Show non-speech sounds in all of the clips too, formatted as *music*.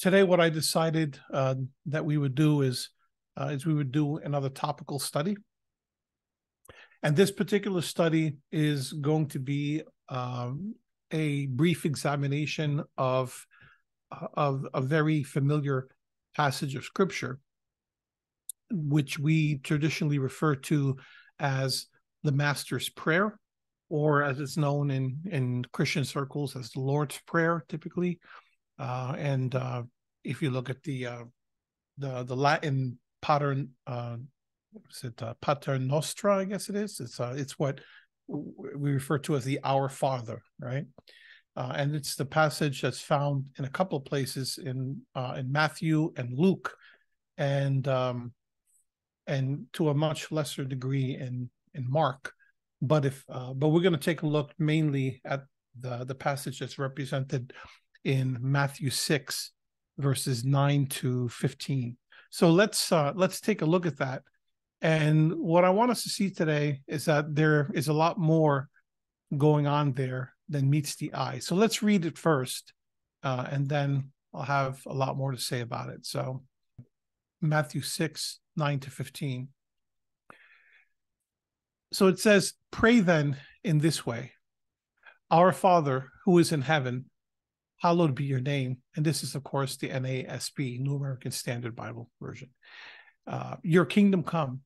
today, what I decided uh, that we would do is, uh, is we would do another topical study. And this particular study is going to be um, a brief examination of, of a very familiar passage of scripture, which we traditionally refer to as the Master's Prayer, or as it's known in, in Christian circles as the Lord's Prayer, typically. Uh, and uh, if you look at the uh, the the Latin pattern, uh, is it uh, Pater Nostra? I guess it is. It's uh, it's what we refer to as the Our Father, right? Uh, and it's the passage that's found in a couple of places in uh, in Matthew and Luke, and um, and to a much lesser degree in in Mark. But if uh, but we're going to take a look mainly at the the passage that's represented in Matthew 6 verses 9 to 15. So let's uh, let's take a look at that. And what I want us to see today is that there is a lot more going on there than meets the eye. So let's read it first, uh, and then I'll have a lot more to say about it. So Matthew 6, 9 to 15. So it says, Pray then in this way Our Father who is in heaven, hallowed be your name. And this is, of course, the NASB, New American Standard Bible Version. Uh, your kingdom come,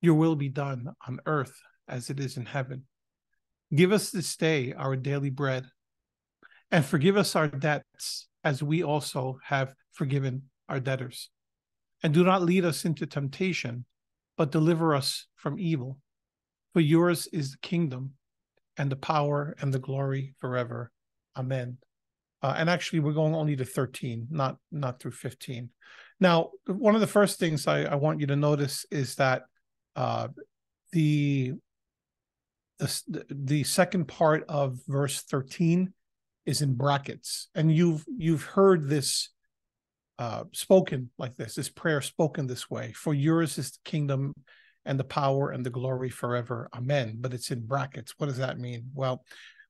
your will be done on earth as it is in heaven. Give us this day our daily bread, and forgive us our debts as we also have forgiven our debtors. And do not lead us into temptation, but deliver us from evil. For yours is the kingdom, and the power, and the glory forever. Amen. Uh, and actually, we're going only to 13, not not through 15. Now, one of the first things I, I want you to notice is that uh, the, the the second part of verse 13 is in brackets, and you've you've heard this uh, spoken like this, this prayer spoken this way. For yours is the kingdom and the power and the glory forever. Amen. But it's in brackets. What does that mean? Well,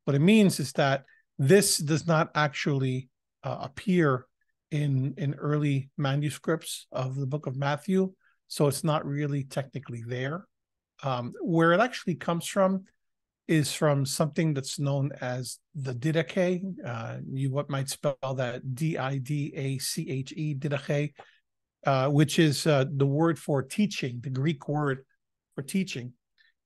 what it means is that this does not actually uh, appear in in early manuscripts of the book of Matthew, so it's not really technically there. Um, where it actually comes from is from something that's known as the Didache. Uh, you what might spell that D I D A C H E Didache, uh, which is uh, the word for teaching, the Greek word for teaching,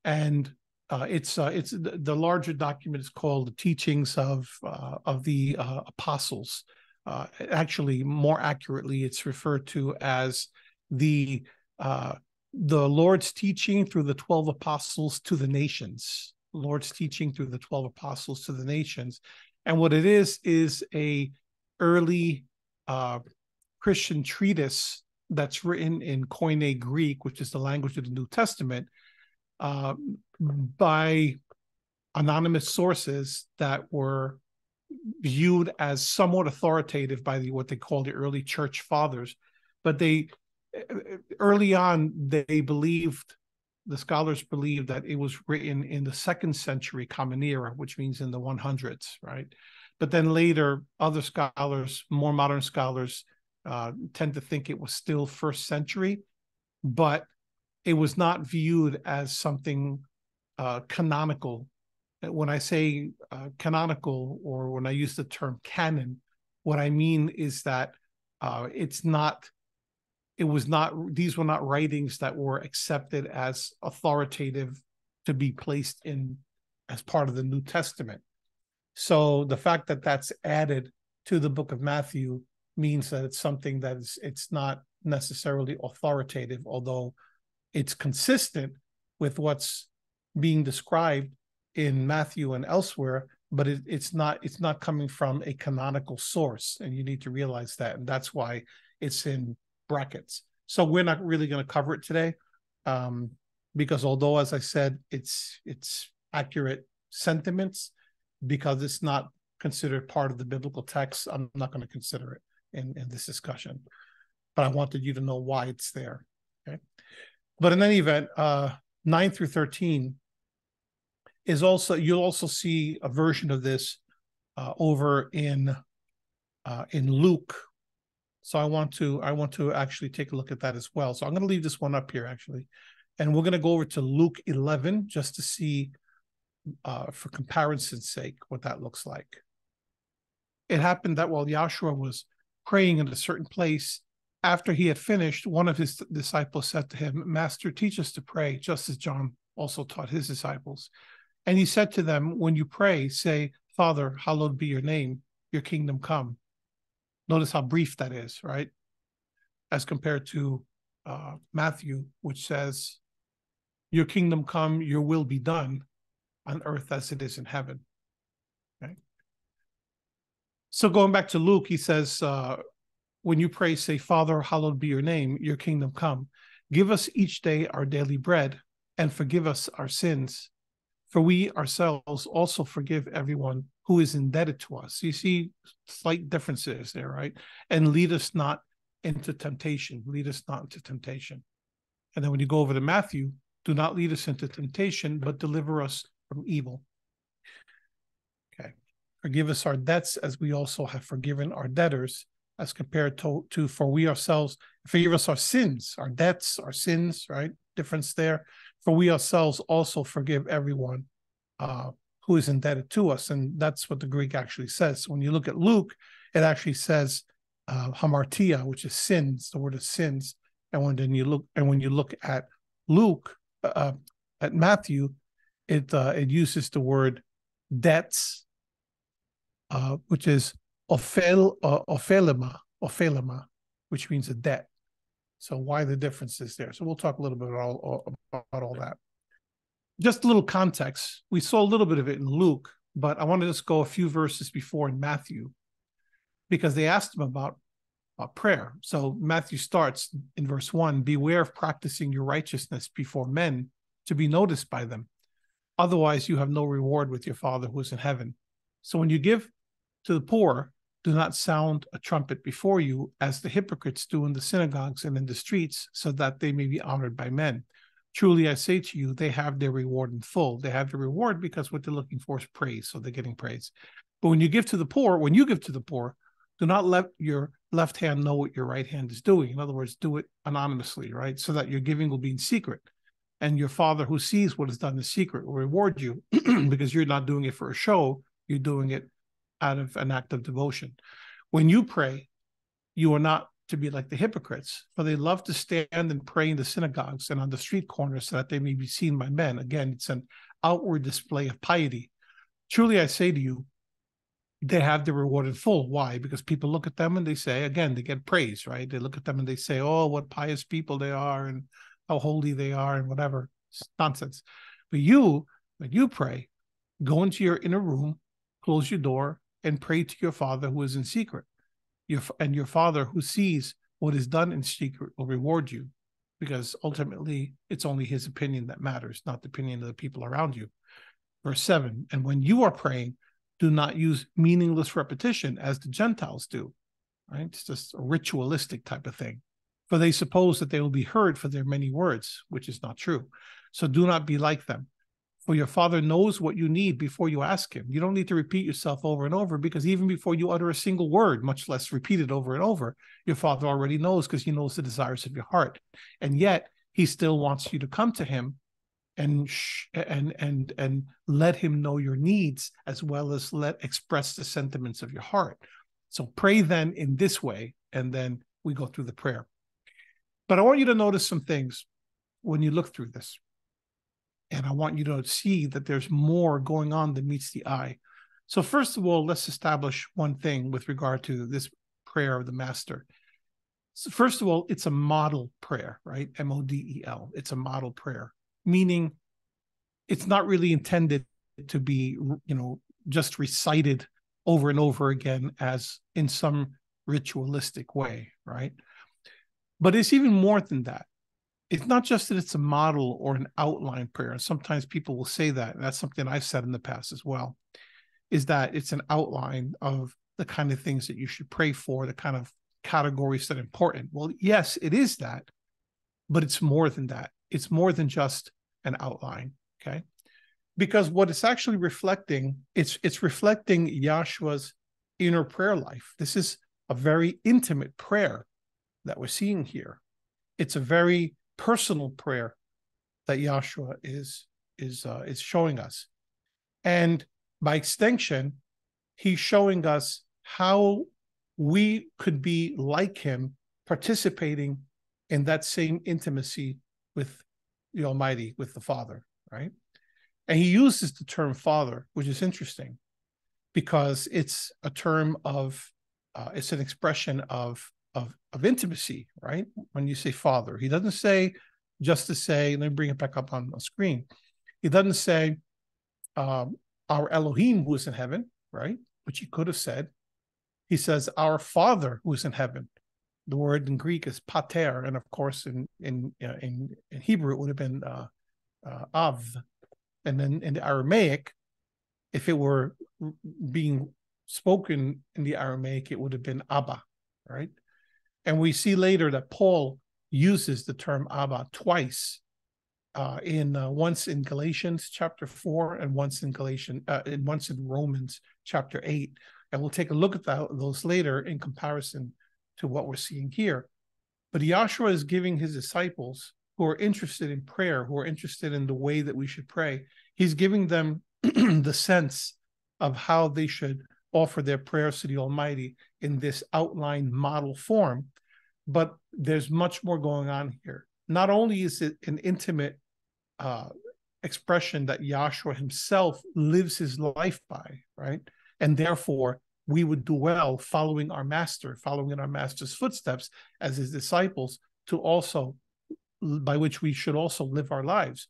and uh, it's uh, it's the larger document is called the Teachings of uh, of the uh, Apostles. Uh, actually, more accurately, it's referred to as the uh, the Lord's teaching through the twelve apostles to the nations. Lord's teaching through the twelve apostles to the nations, and what it is is a early Christian treatise that's written in Koine Greek, which is the language of the New Testament uh, by anonymous sources that were viewed as somewhat authoritative by the what they called the early church fathers. But they early on they believed the scholars believed that it was written in the second century common era which means in the 100s right? But then later other scholars more modern scholars uh, tend to think it was still first century but it was not viewed as something uh, canonical. When I say uh, canonical, or when I use the term canon, what I mean is that uh, it's not. It was not. These were not writings that were accepted as authoritative to be placed in as part of the New Testament. So the fact that that's added to the Book of Matthew means that it's something that is. It's not necessarily authoritative, although it's consistent with what's being described in Matthew and elsewhere, but it, it's not it's not coming from a canonical source, and you need to realize that, and that's why it's in brackets. So we're not really going to cover it today, um, because although, as I said, it's it's accurate sentiments, because it's not considered part of the biblical text. I'm not going to consider it in in this discussion, but I wanted you to know why it's there. Okay. But in any event, uh, 9 through 13 is also, you'll also see a version of this uh, over in uh, in Luke. So I want to I want to actually take a look at that as well. So I'm going to leave this one up here actually, and we're going to go over to Luke 11 just to see, uh, for comparison's sake, what that looks like. It happened that while Yahshua was praying in a certain place, after he had finished, one of his disciples said to him, Master, teach us to pray, just as John also taught his disciples. And he said to them, When you pray, say, Father, hallowed be your name, your kingdom come. Notice how brief that is, right? As compared to uh, Matthew, which says, Your kingdom come, your will be done on earth as it is in heaven. Okay. So going back to Luke, he says, uh, when you pray, say, Father, hallowed be your name, your kingdom come. Give us each day our daily bread, and forgive us our sins. For we ourselves also forgive everyone who is indebted to us. You see slight differences there, right? And lead us not into temptation. Lead us not into temptation. And then when you go over to Matthew, do not lead us into temptation, but deliver us from evil. Okay. Forgive us our debts as we also have forgiven our debtors as compared to, to for we ourselves forgive us our sins, our debts, our sins, right? Difference there. For we ourselves also forgive everyone uh, who is indebted to us, and that's what the Greek actually says. When you look at Luke, it actually says uh, hamartia, which is sins. The word is sins, and when then you look and when you look at Luke, uh, at Matthew, it uh, it uses the word debts, uh, which is ophel, uh, ophelema, ophelema, which means a debt. So why the difference is there? So we'll talk a little bit about all, about all that. Just a little context. We saw a little bit of it in Luke, but I want to just go a few verses before in Matthew, because they asked him about, about prayer. So Matthew starts in verse one: "Beware of practicing your righteousness before men to be noticed by them. Otherwise, you have no reward with your Father who is in heaven." So when you give to the poor, do not sound a trumpet before you, as the hypocrites do in the synagogues and in the streets, so that they may be honored by men. Truly, I say to you, they have their reward in full. They have the reward because what they're looking for is praise, so they're getting praise. But when you give to the poor, when you give to the poor, do not let your left hand know what your right hand is doing. In other words, do it anonymously, right? So that your giving will be in secret. And your father who sees what is done in secret will reward you *clears throat* because you're not doing it for a show, you're doing it out of an act of devotion. When you pray, you are not to be like the hypocrites, for they love to stand and pray in the synagogues and on the street corners so that they may be seen by men. Again, it's an outward display of piety. Truly, I say to you, they have the reward in full. Why? Because people look at them and they say, again, they get praise, right? They look at them and they say, oh, what pious people they are and how holy they are and whatever. It's nonsense. But you, when you pray, go into your inner room, close your door, and pray to your father who is in secret. Your and your father who sees what is done in secret will reward you, because ultimately it's only his opinion that matters, not the opinion of the people around you. Verse seven. And when you are praying, do not use meaningless repetition as the Gentiles do. Right? It's just a ritualistic type of thing. For they suppose that they will be heard for their many words, which is not true. So do not be like them for your father knows what you need before you ask him. You don't need to repeat yourself over and over because even before you utter a single word, much less repeat it over and over, your father already knows because he knows the desires of your heart. And yet he still wants you to come to him and sh- and and and let him know your needs as well as let express the sentiments of your heart. So pray then in this way and then we go through the prayer. But I want you to notice some things when you look through this and I want you to see that there's more going on than meets the eye. So, first of all, let's establish one thing with regard to this prayer of the Master. So first of all, it's a model prayer, right? M O D E L. It's a model prayer, meaning it's not really intended to be, you know, just recited over and over again as in some ritualistic way, right? But it's even more than that it's not just that it's a model or an outline prayer. And sometimes people will say that. And that's something I've said in the past as well, is that it's an outline of the kind of things that you should pray for, the kind of categories that are important. Well, yes, it is that, but it's more than that. It's more than just an outline. Okay. Because what it's actually reflecting, it's it's reflecting Yahshua's inner prayer life. This is a very intimate prayer that we're seeing here. It's a very personal prayer that Yahshua is is uh, is showing us, and by extension, he's showing us how we could be like him, participating in that same intimacy with the Almighty, with the Father, right? And he uses the term Father, which is interesting because it's a term of, uh, it's an expression of, of, of intimacy, right? When you say Father, he doesn't say just to say, let me bring it back up on the screen. He doesn't say um, our Elohim who is in heaven, right? Which he could have said. He says our Father who is in heaven, the word in Greek is pater, and of course in in uh, in, in Hebrew it would have been uh, uh, av, and then in the Aramaic, if it were being spoken in the Aramaic, it would have been Abba, right? And we see later that Paul uses the term Abba twice, uh, in uh, once in Galatians chapter four and once in Galatians uh, and once in Romans chapter eight, and we'll take a look at that, those later in comparison to what we're seeing here. But Yahshua is giving his disciples who are interested in prayer, who are interested in the way that we should pray, he's giving them *clears throat* the sense of how they should offer their prayers to the Almighty in this outline model form. But there's much more going on here. Not only is it an intimate uh, expression that Yahshua himself lives his life by, right? And therefore, we would do well following our master, following in our master's footsteps as his disciples, to also by which we should also live our lives.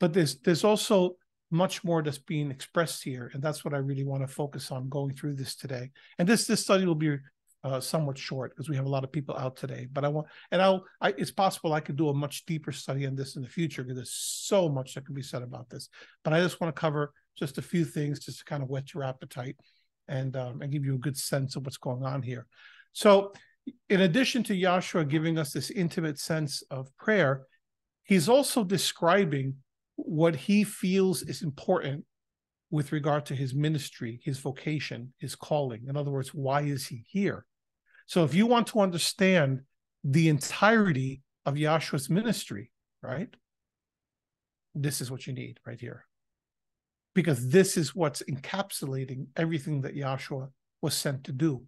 But there's there's also much more that's being expressed here, and that's what I really want to focus on going through this today. And this this study will be uh, somewhat short because we have a lot of people out today. But I want, and I'll, I, it's possible I could do a much deeper study on this in the future because there's so much that can be said about this. But I just want to cover just a few things just to kind of whet your appetite and um, and give you a good sense of what's going on here. So, in addition to Yahshua giving us this intimate sense of prayer, he's also describing what he feels is important with regard to his ministry, his vocation, his calling. In other words, why is he here? So, if you want to understand the entirety of Yahshua's ministry, right? This is what you need right here because this is what's encapsulating everything that Yahshua was sent to do.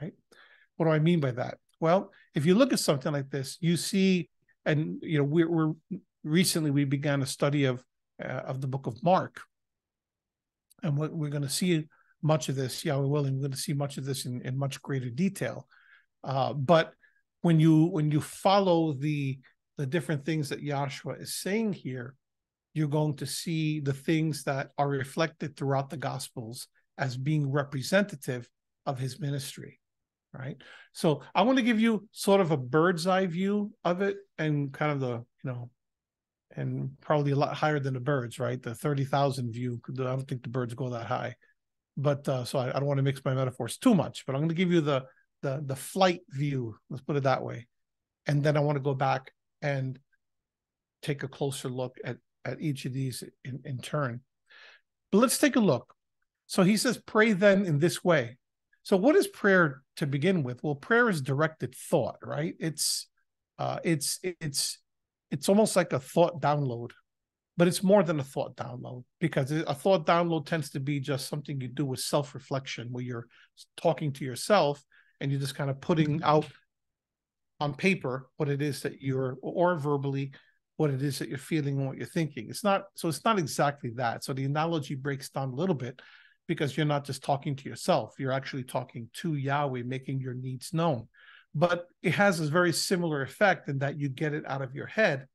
Right? What do I mean by that? Well, if you look at something like this, you see, and you know, we're, we're recently we began a study of uh, of the book of Mark, and what we're going to see much of this, Yahweh willing, we're going to see much of this in, in much greater detail. Uh, but when you when you follow the the different things that Yahshua is saying here, you're going to see the things that are reflected throughout the gospels as being representative of his ministry right so i want to give you sort of a bird's eye view of it and kind of the you know and probably a lot higher than the birds right the 30,000 view i don't think the birds go that high but uh, so I, I don't want to mix my metaphors too much but i'm going to give you the the the flight view let's put it that way and then i want to go back and take a closer look at at each of these in, in turn. But let's take a look. So he says, pray then in this way. So what is prayer to begin with? Well, prayer is directed thought, right? It's uh it's it's it's almost like a thought download, but it's more than a thought download because a thought download tends to be just something you do with self-reflection where you're talking to yourself and you're just kind of putting out on paper what it is that you're or verbally what it is that you're feeling and what you're thinking. It's not so it's not exactly that. So the analogy breaks down a little bit because you're not just talking to yourself, you're actually talking to Yahweh, making your needs known. But it has a very similar effect in that you get it out of your head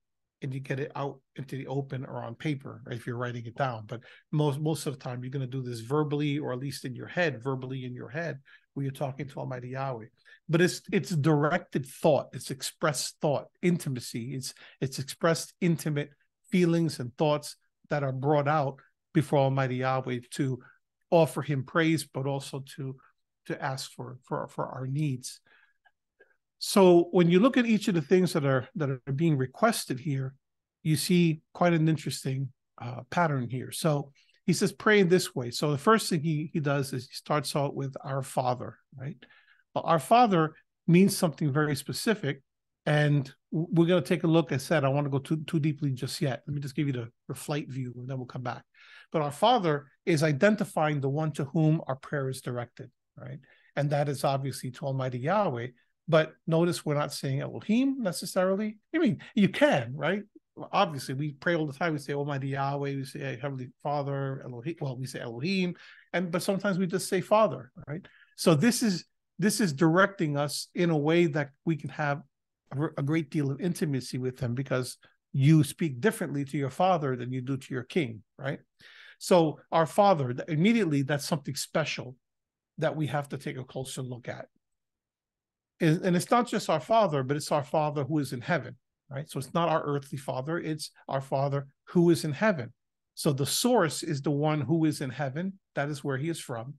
and you get it out into the open or on paper if you're writing it down. But most most of the time you're going to do this verbally or at least in your head, verbally in your head, where you're talking to Almighty Yahweh. But it's it's directed thought. It's expressed thought intimacy. It's it's expressed intimate feelings and thoughts that are brought out before almighty yahweh to offer him praise but also to to ask for for for our needs so when you look at each of the things that are that are being requested here you see quite an interesting uh, pattern here so he says pray in this way so the first thing he he does is he starts out with our father right our Father means something very specific. And we're going to take a look. I said, I want to go too, too deeply just yet. Let me just give you the, the flight view, and then we'll come back. But our Father is identifying the one to whom our prayer is directed, right? And that is obviously to Almighty Yahweh. But notice we're not saying Elohim necessarily. I mean, you can, right? Obviously, we pray all the time. We say oh, Almighty Yahweh. We say Heavenly Father, Elohim. Well, we say Elohim, and but sometimes we just say Father, right? So this is this is directing us in a way that we can have a, a great deal of intimacy with Him because you speak differently to your Father than you do to your King, right? So our Father, immediately, that's something special that we have to take a closer look at. And it's not just our Father, but it's our Father who is in heaven, right? So it's not our earthly Father, it's our Father who is in heaven. So the source is the one who is in heaven. That is where he is from.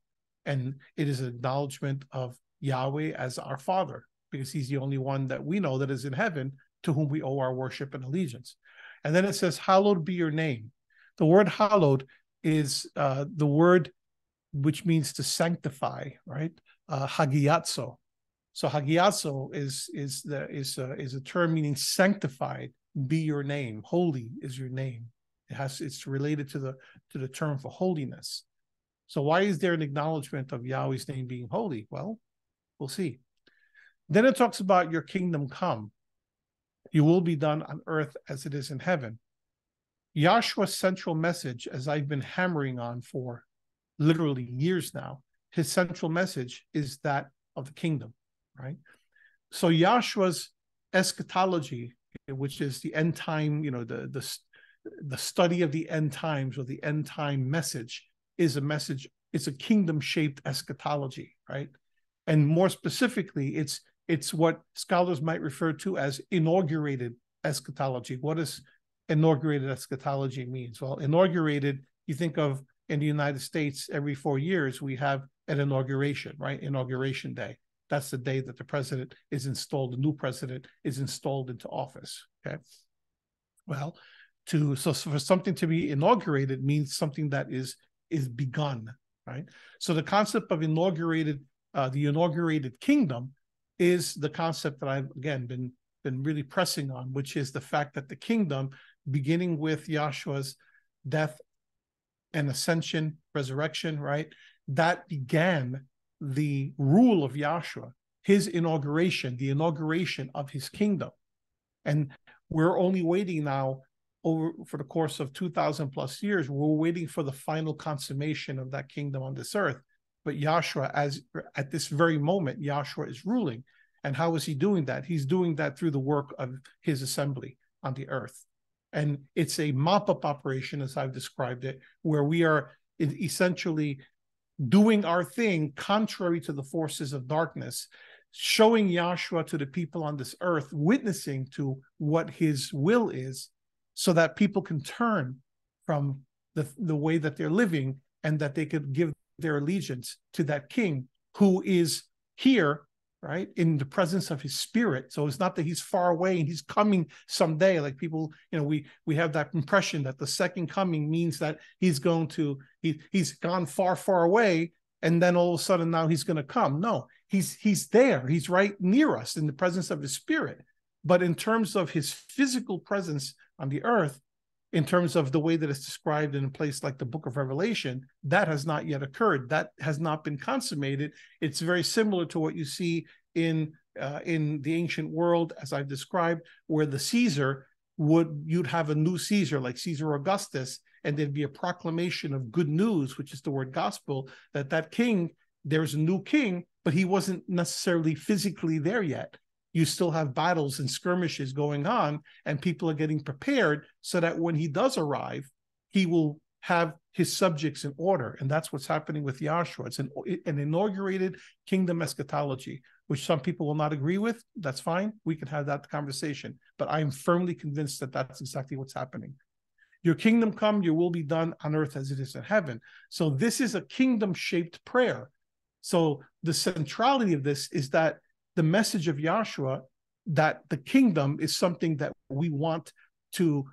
And it is an acknowledgement of Yahweh as our Father, because he's the only one that we know that is in heaven to whom we owe our worship and allegiance. And then it says, Hallowed be your name. The word hallowed is uh, the word which means to sanctify, right? Uh, hagiazo. So hagiazo is is the is a, is a term meaning sanctified. Be your name. Holy is your name. It has it's related to the to the term for holiness. So why is there an acknowledgement of Yahweh's name being holy? Well, we'll see. Then it talks about your kingdom come. You will be done on earth as it is in heaven. Yahshua's central message, as I've been hammering on for literally years now, his central message is that of the kingdom, right? So Yahshua's eschatology, which is the end time, you know, the the the study of the end times or the end time message, is a message. It's a kingdom shaped eschatology, right? And more specifically, it's it's what scholars might refer to as inaugurated eschatology. What does inaugurated eschatology means? Well, inaugurated, you think of in the United States, every four years, we have an inauguration, right? Inauguration day. That's the day that the president is installed, the new president is installed into office. Okay. Well, to so, for something to be inaugurated means something that is is begun, right? So the concept of inaugurated, uh, the inaugurated kingdom is the concept that I've again been been really pressing on, which is the fact that the kingdom, beginning with Yahshua's death and ascension, resurrection, right? That began the rule of Yahshua, his inauguration, the inauguration of his kingdom. And we're only waiting now over for the course of 2000 plus years we're waiting for the final consummation of that kingdom on this earth. But Yahshua as at this very moment Yahshua is ruling. And how is he doing that? He's doing that through the work of his assembly on the earth. And it's a mop-up operation as I've described it where we are essentially doing our thing contrary to the forces of darkness showing Yahshua to the people on this earth witnessing to what his will is so that people can turn from the, the way that they're living and that they could give their allegiance to that king who is here right in the presence of his spirit. So it's not that he's far away and he's coming someday. Like people you know we we have that impression that the second coming means that he's going to he he's gone far far away and then all of a sudden now he's going to come. No he's he's there. He's right near us in the presence of his spirit. But in terms of his physical presence on the earth, in terms of the way that it's described in a place like the book of Revelation, that has not yet occurred. That has not been consummated. It's very similar to what you see in uh, in the ancient world, as I've described, where the Caesar would you'd have a new Caesar like Caesar Augustus, and there'd be a proclamation of good news, which is the word gospel, that that king there's a new king, but he wasn't necessarily physically there yet you still have battles and skirmishes going on, and people are getting prepared so that when he does arrive, he will have his subjects in order. And that's what's happening with Yahshua. It's an, an inaugurated kingdom eschatology, which some people will not agree with. That's fine. We can have that conversation. But I am firmly convinced that that's exactly what's happening. Your kingdom come, your will be done on earth as it is in heaven. So this is a kingdom shaped prayer. So the centrality of this is that the message of Yahshua that the kingdom is something that we want to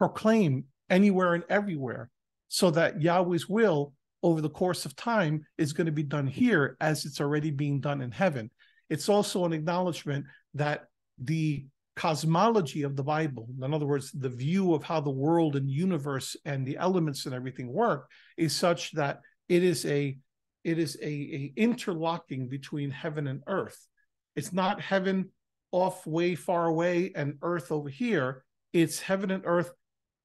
proclaim anywhere and everywhere so that Yahweh's will over the course of time is going to be done here as it's already being done in heaven. It's also an acknowledgement that the cosmology of the Bible, in other words, the view of how the world and universe and the elements and everything work, is such that it is a it is a, a interlocking between heaven and earth. It's not heaven off way far away and earth over here. It's heaven and earth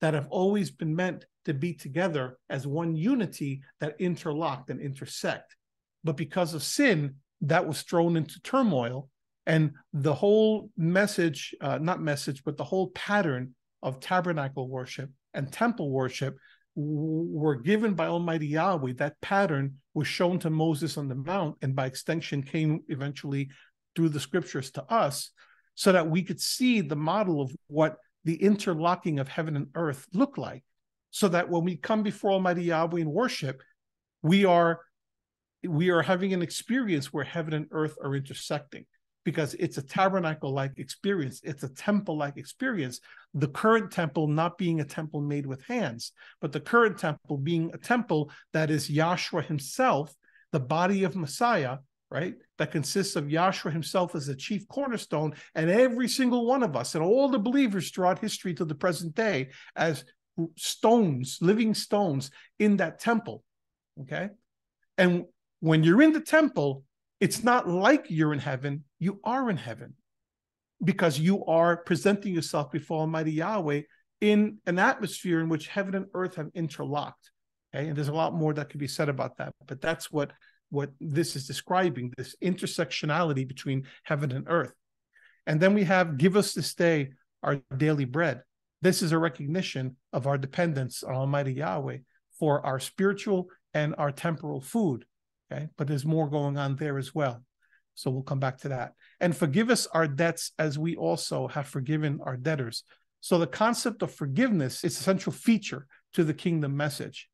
that have always been meant to be together as one unity that interlocked and intersect. But because of sin, that was thrown into turmoil. And the whole message, uh, not message, but the whole pattern of tabernacle worship and temple worship were given by Almighty Yahweh. That pattern was shown to Moses on the mount, and by extension came eventually through the scriptures to us, so that we could see the model of what the interlocking of heaven and earth look like. So that when we come before Almighty Yahweh in worship, we are we are having an experience where heaven and earth are intersecting because it's a tabernacle like experience. It's a temple like experience. The current temple not being a temple made with hands, but the current temple being a temple that is Yahshua himself, the body of Messiah, right? That consists of Yahshua himself as the chief cornerstone, and every single one of us and all the believers throughout history to the present day as stones, living stones in that temple. Okay. And when you're in the temple, it's not like you're in heaven, you are in heaven because you are presenting yourself before Almighty Yahweh in an atmosphere in which heaven and earth have interlocked. Okay, and there's a lot more that could be said about that, but that's what what this is describing this intersectionality between heaven and earth. And then we have give us this day our daily bread. This is a recognition of our dependence on Almighty Yahweh for our spiritual and our temporal food. Okay. But there's more going on there as well. So we'll come back to that. And forgive us our debts as we also have forgiven our debtors. So the concept of forgiveness is a central feature to the kingdom message.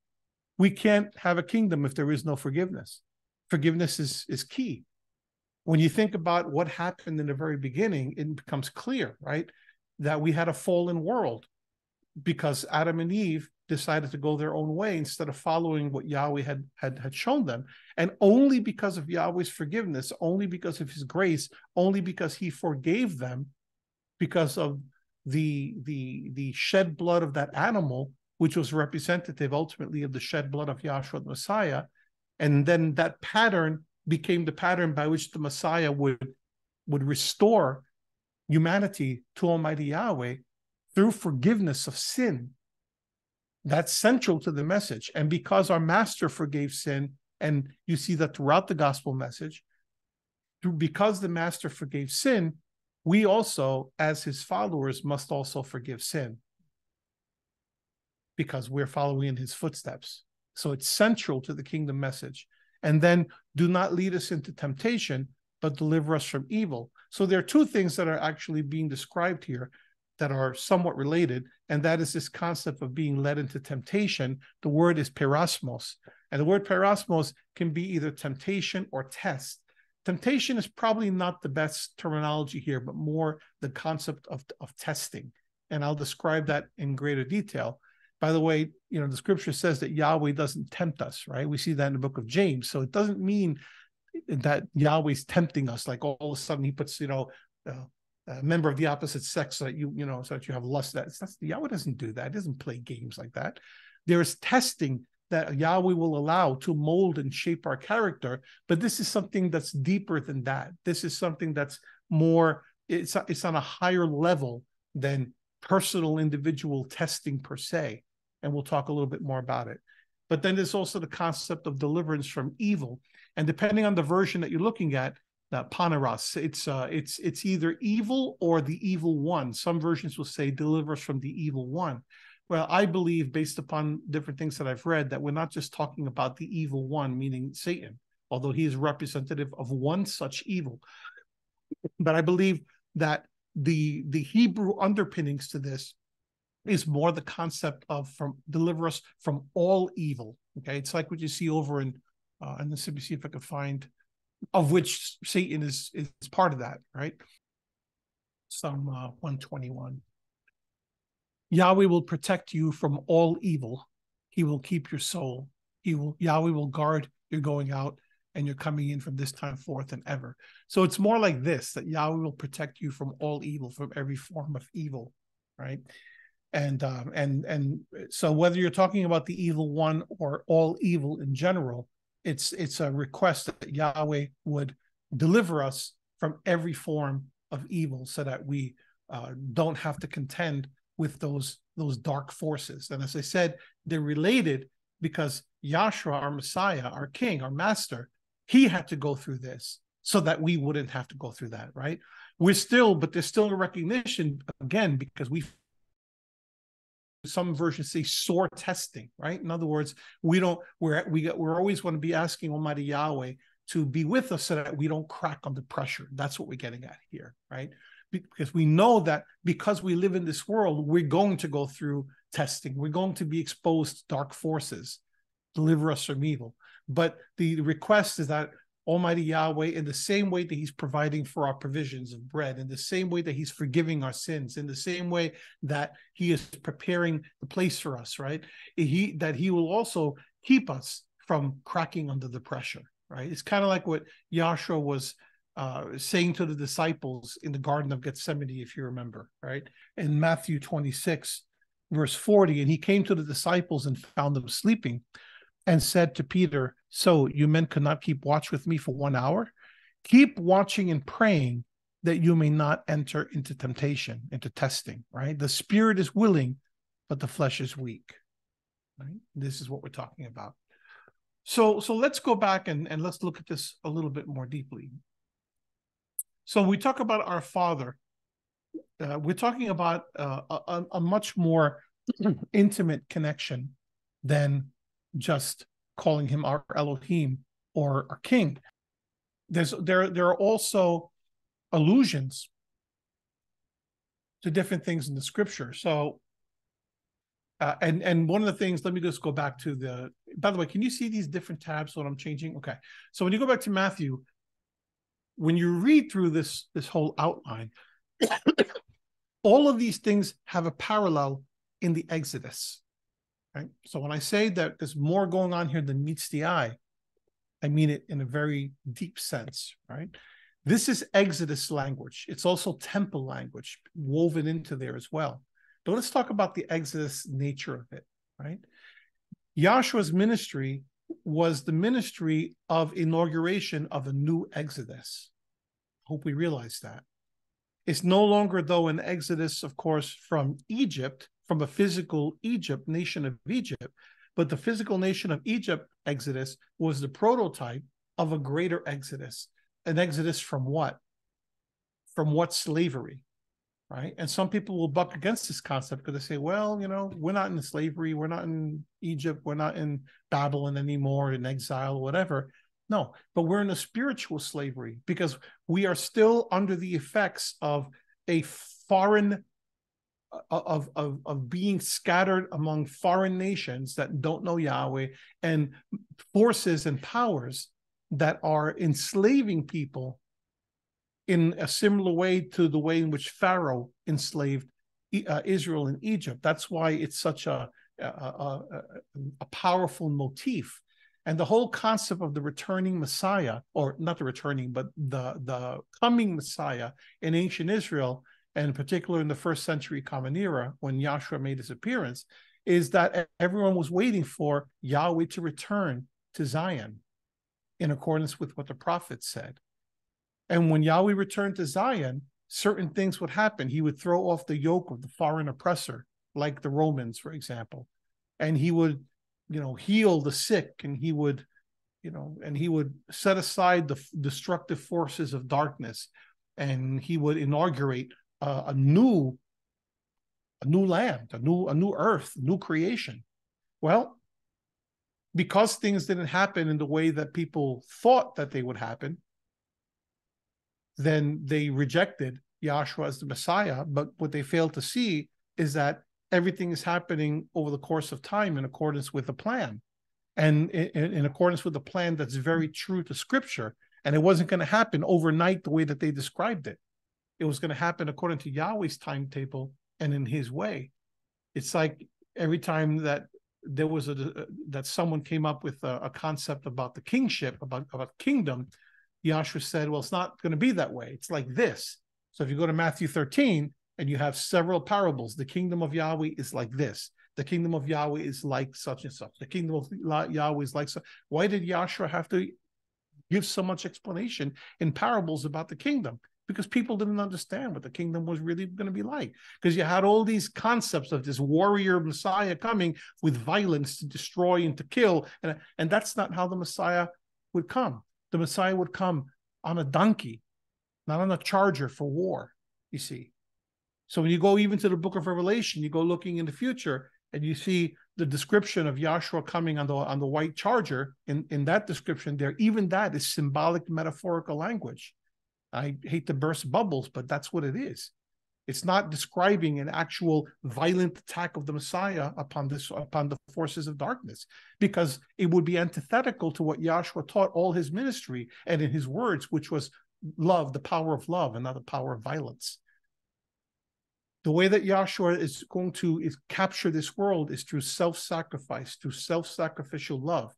We can't have a kingdom if there is no forgiveness. Forgiveness is, is key. When you think about what happened in the very beginning, it becomes clear, right? That we had a fallen world because Adam and Eve decided to go their own way instead of following what Yahweh had, had, had shown them. And only because of Yahweh's forgiveness, only because of his grace, only because he forgave them, because of the the the shed blood of that animal, which was representative ultimately of the shed blood of Yahshua the Messiah. And then that pattern became the pattern by which the Messiah would would restore humanity to Almighty Yahweh through forgiveness of sin that's central to the message. And because our master forgave sin, and you see that throughout the gospel message, because the master forgave sin, we also, as his followers, must also forgive sin because we're following in his footsteps. So it's central to the kingdom message. And then do not lead us into temptation, but deliver us from evil. So there are two things that are actually being described here that are somewhat related, and that is this concept of being led into temptation. The word is peirasmos, and the word peirasmos can be either temptation or test. Temptation is probably not the best terminology here, but more the concept of, of testing. And I'll describe that in greater detail. By the way, you know, the scripture says that Yahweh doesn't tempt us, right? We see that in the book of James. So it doesn't mean that Yahweh's tempting us, like all of a sudden he puts, you know, uh, a member of the opposite sex so that you you know so that you have lust. That that's yahweh doesn't do that. It doesn't play games like that. There is testing that yahweh will allow to mold and shape our character but this is something that's deeper than that. This is something that's more it's it's on a higher level than personal individual testing per se and we'll talk a little bit more about it but then there's also the concept of deliverance from evil and depending on the version that you're looking at that poneros. It's uh, it's it's either evil or the evil one. Some versions will say deliver us from the evil one. Well, I believe, based upon different things that I've read, that we're not just talking about the evil one, meaning Satan, although he is representative of one such evil. But I believe that the the Hebrew underpinnings to this is more the concept of from deliver us from all evil. Okay, it's like what you see over in uh, and let me see if I can find of which Satan is is part of that, right? Psalm uh, 121. Yahweh will protect you from all evil. He will keep your soul. He will Yahweh will guard your going out and your coming in from this time forth and ever. So it's more like this that Yahweh will protect you from all evil, from every form of evil, right? And um, and and so whether you're talking about the evil one or all evil in general, it's it's a request that Yahweh would deliver us from every form of evil, so that we uh, don't have to contend with those those dark forces. And as I said, they're related because Yahshua, our Messiah, our King, our Master, he had to go through this so that we wouldn't have to go through that, right? We're still, but there's still a recognition again because we some versions say sore testing, right? In other words, we don't we're we we're always going to be asking Almighty Yahweh to be with us so that we don't crack under pressure. That's what we're getting at here, right? Because we know that because we live in this world, we're going to go through testing. We're going to be exposed to dark forces. Deliver us from evil. But the request is that Almighty Yahweh, in the same way that He's providing for our provisions of bread, in the same way that He's forgiving our sins, in the same way that He is preparing the place for us, right? He that He will also keep us from cracking under the pressure, right? It's kind of like what Yahshua was uh, saying to the disciples in the Garden of Gethsemane, if you remember, right? In Matthew 26, verse 40, and he came to the disciples and found them sleeping and said to Peter, So you men could not keep watch with me for one hour? Keep watching and praying that you may not enter into temptation, into testing, right? The spirit is willing, but the flesh is weak. Right? This is what we're talking about. So, so let's go back and, and let's look at this a little bit more deeply. So we talk about our Father. Uh, we're talking about uh, a, a much more *clears throat* intimate connection than just calling him our Elohim or our King. There's there there are also allusions to different things in the Scripture. So, uh, and and one of the things, let me just go back to the. By the way, can you see these different tabs? What I'm changing? Okay, so when you go back to Matthew, when you read through this this whole outline, *coughs* all of these things have a parallel in the Exodus. Right? So when I say that there's more going on here than meets the eye, I mean it in a very deep sense, right? This is Exodus language. It's also temple language woven into there as well. But let's talk about the Exodus nature of it, right? Yahshua's ministry was the ministry of inauguration of a new Exodus. Hope we realize that. It's no longer, though, an Exodus, of course, from Egypt, from a physical Egypt, nation of Egypt, but the physical nation of Egypt exodus was the prototype of a greater exodus. An exodus from what? From what slavery? Right. And some people will buck against this concept because they say, well, you know, we're not in slavery, we're not in Egypt, we're not in Babylon anymore, in exile, whatever. No, but we're in a spiritual slavery because we are still under the effects of a foreign of, of, of being scattered among foreign nations that don't know Yahweh and forces and powers that are enslaving people in a similar way to the way in which Pharaoh enslaved uh, Israel in Egypt. That's why it's such a, a, a, a powerful motif. And the whole concept of the returning Messiah, or not the returning, but the, the coming Messiah in ancient Israel and in particular in the first century Common Era, when Yahshua made his appearance, is that everyone was waiting for Yahweh to return to Zion in accordance with what the prophets said. And when Yahweh returned to Zion, certain things would happen. He would throw off the yoke of the foreign oppressor, like the Romans, for example, and he would, you know, heal the sick, and he would, you know, and he would set aside the destructive forces of darkness, and he would inaugurate uh, a new a new land, a new a new earth, new creation. Well, because things didn't happen in the way that people thought that they would happen, then they rejected Yahshua as the Messiah. But what they failed to see is that everything is happening over the course of time in accordance with the plan, and in, in accordance with the plan that's very true to Scripture. And it wasn't going to happen overnight the way that they described it it was going to happen according to Yahweh's timetable and in his way. It's like every time that there was a uh, that someone came up with a, a concept about the kingship, about about kingdom, Yahshua said, "Well, it's not going to be that way. It's like this." So if you go to Matthew 13 and you have several parables, the kingdom of Yahweh is like this. The kingdom of Yahweh is like such and such. The kingdom of Yahweh is like so. Why did Yahshua have to give so much explanation in parables about the kingdom? Because people didn't understand what the kingdom was really going to be like. Because you had all these concepts of this warrior Messiah coming with violence to destroy and to kill. And, and that's not how the Messiah would come. The Messiah would come on a donkey, not on a charger for war, you see. So when you go even to the book of Revelation, you go looking in the future and you see the description of Yahshua coming on the on the white charger. In, in that description there, even that is symbolic metaphorical language I hate to burst bubbles, but that's what it is. It's not describing an actual violent attack of the Messiah upon this upon the forces of darkness, because it would be antithetical to what Yahshua taught all his ministry and in his words, which was love, the power of love, and not the power of violence. The way that Yahshua is going to is capture this world is through self-sacrifice, through self-sacrificial love.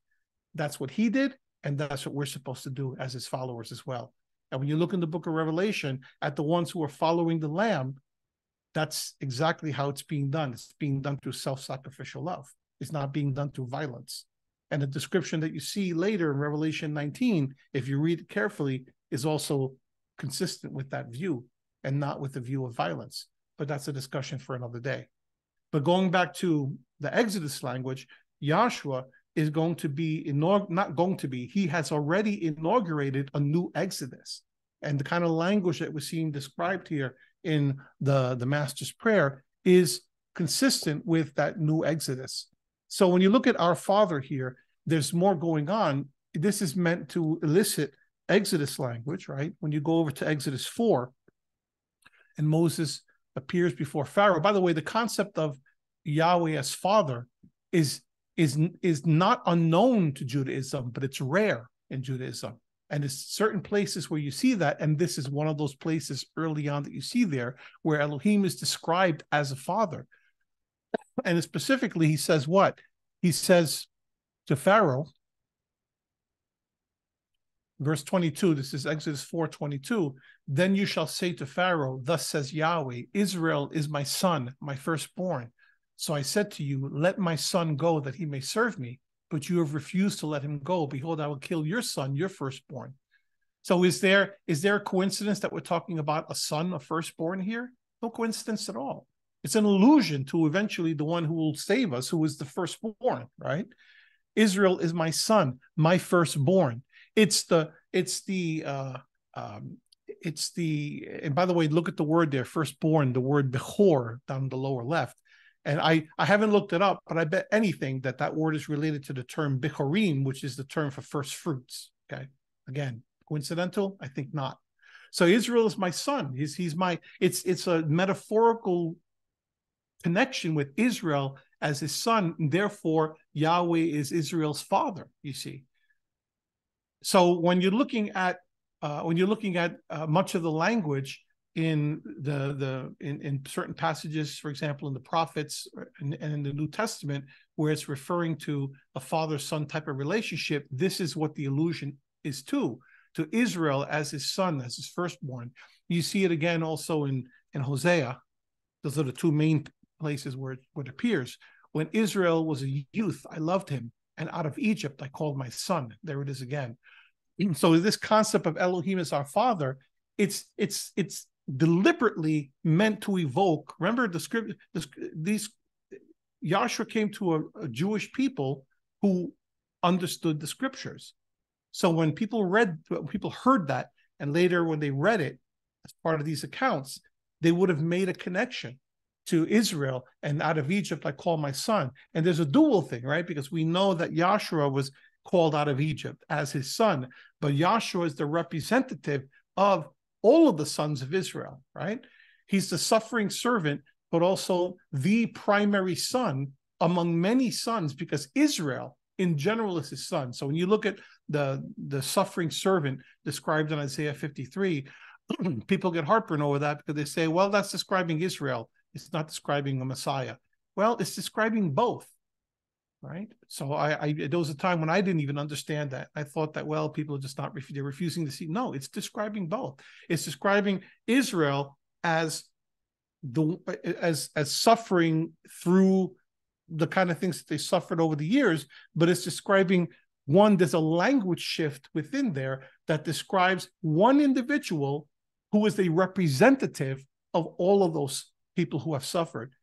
That's what he did, and that's what we're supposed to do as his followers as well. And when you look in the book of Revelation at the ones who are following the Lamb, that's exactly how it's being done. It's being done through self sacrificial love, it's not being done through violence. And the description that you see later in Revelation 19, if you read it carefully, is also consistent with that view and not with the view of violence. But that's a discussion for another day. But going back to the Exodus language, Yahshua is going to be inaug- not going to be he has already inaugurated a new exodus. And the kind of language that we're seeing described here in the the master's prayer is consistent with that new exodus. So when you look at our father here there's more going on. This is meant to elicit exodus language right? When you go over to exodus 4 and moses appears before pharaoh. By the way the concept of yahweh as father is is is not unknown to Judaism, but it's rare in Judaism. And there's certain places where you see that, and this is one of those places early on that you see there where Elohim is described as a father. And specifically, he says what? He says to Pharaoh, verse 22, this is Exodus 4 22. Then you shall say to Pharaoh, Thus says Yahweh, Israel is my son, my firstborn. So I said to you, Let my son go that he may serve me, but you have refused to let him go. Behold, I will kill your son, your firstborn. So is there is there a coincidence that we're talking about a son, a firstborn here? No coincidence at all. It's an allusion to eventually the one who will save us, who is the firstborn, right? Israel is my son, my firstborn. It's the it's the uh um it's the and by the way, look at the word there, firstborn, the word bechor down the lower left. And I, I haven't looked it up, but I bet anything that that word is related to the term bichorim, which is the term for first fruits. Okay. Again, coincidental? I think not. So Israel is my son. He's he's my it's it's a metaphorical connection with Israel as his son. And therefore, Yahweh is Israel's father, you see. So when you're looking at uh, when you're looking at uh, much of the language, in the the in, in certain passages, for example, in the prophets uh, and, and in the New Testament, where it's referring to a father-son type of relationship, this is what the allusion is to to Israel as his son, as his firstborn. You see it again also in in Hosea. Those are the two main places where it, where it appears. When Israel was a youth, I loved him, and out of Egypt I called my son. There it is again. *clears throat* So this concept of Elohim as our father, it's it's it's deliberately meant to evoke. Remember, the script, the, these Yahshua came to a, a Jewish people who understood the scriptures. So when people read, when people heard that, and later when they read it as part of these accounts, they would have made a connection to Israel and out of Egypt I call my son. And there's a dual thing, right? Because we know that Yahshua was called out of Egypt as his son, but Yahshua is the representative of all of the sons of Israel, right? He's the suffering servant, but also the primary son among many sons because Israel in general is his son. So when you look at the the suffering servant described in Isaiah 53, *clears throat* people get heartburn over that because they say, well, that's describing Israel. It's not describing a Messiah. Well, it's describing both. Right? So I, I there was a time when I didn't even understand that. I thought that well, people are just not they're refusing to see. No, it's describing both. It's describing Israel as the as as suffering through the kind of things that they suffered over the years, but it's describing one. There's a language shift within there that describes one individual who is a representative of all of those people who have suffered,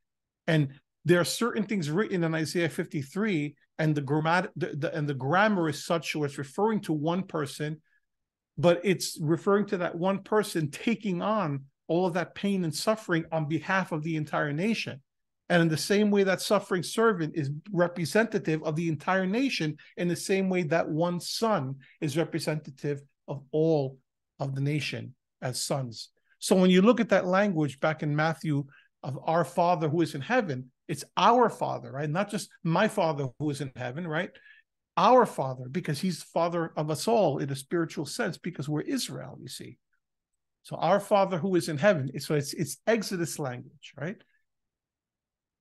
and there are certain things written in Isaiah 53, and the grammar the, the, and the grammar is such where it's referring to one person, but it's referring to that one person taking on all of that pain and suffering on behalf of the entire nation. And in the same way that suffering servant is representative of the entire nation, in the same way that one son is representative of all of the nation as sons. So when you look at that language back in Matthew of our Father who is in heaven, it's our Father, right? Not just my Father who is in heaven, right? Our Father, because He's the Father of us all in a spiritual sense, because we're Israel, you see. So our Father who is in heaven. So it's it's Exodus language, right?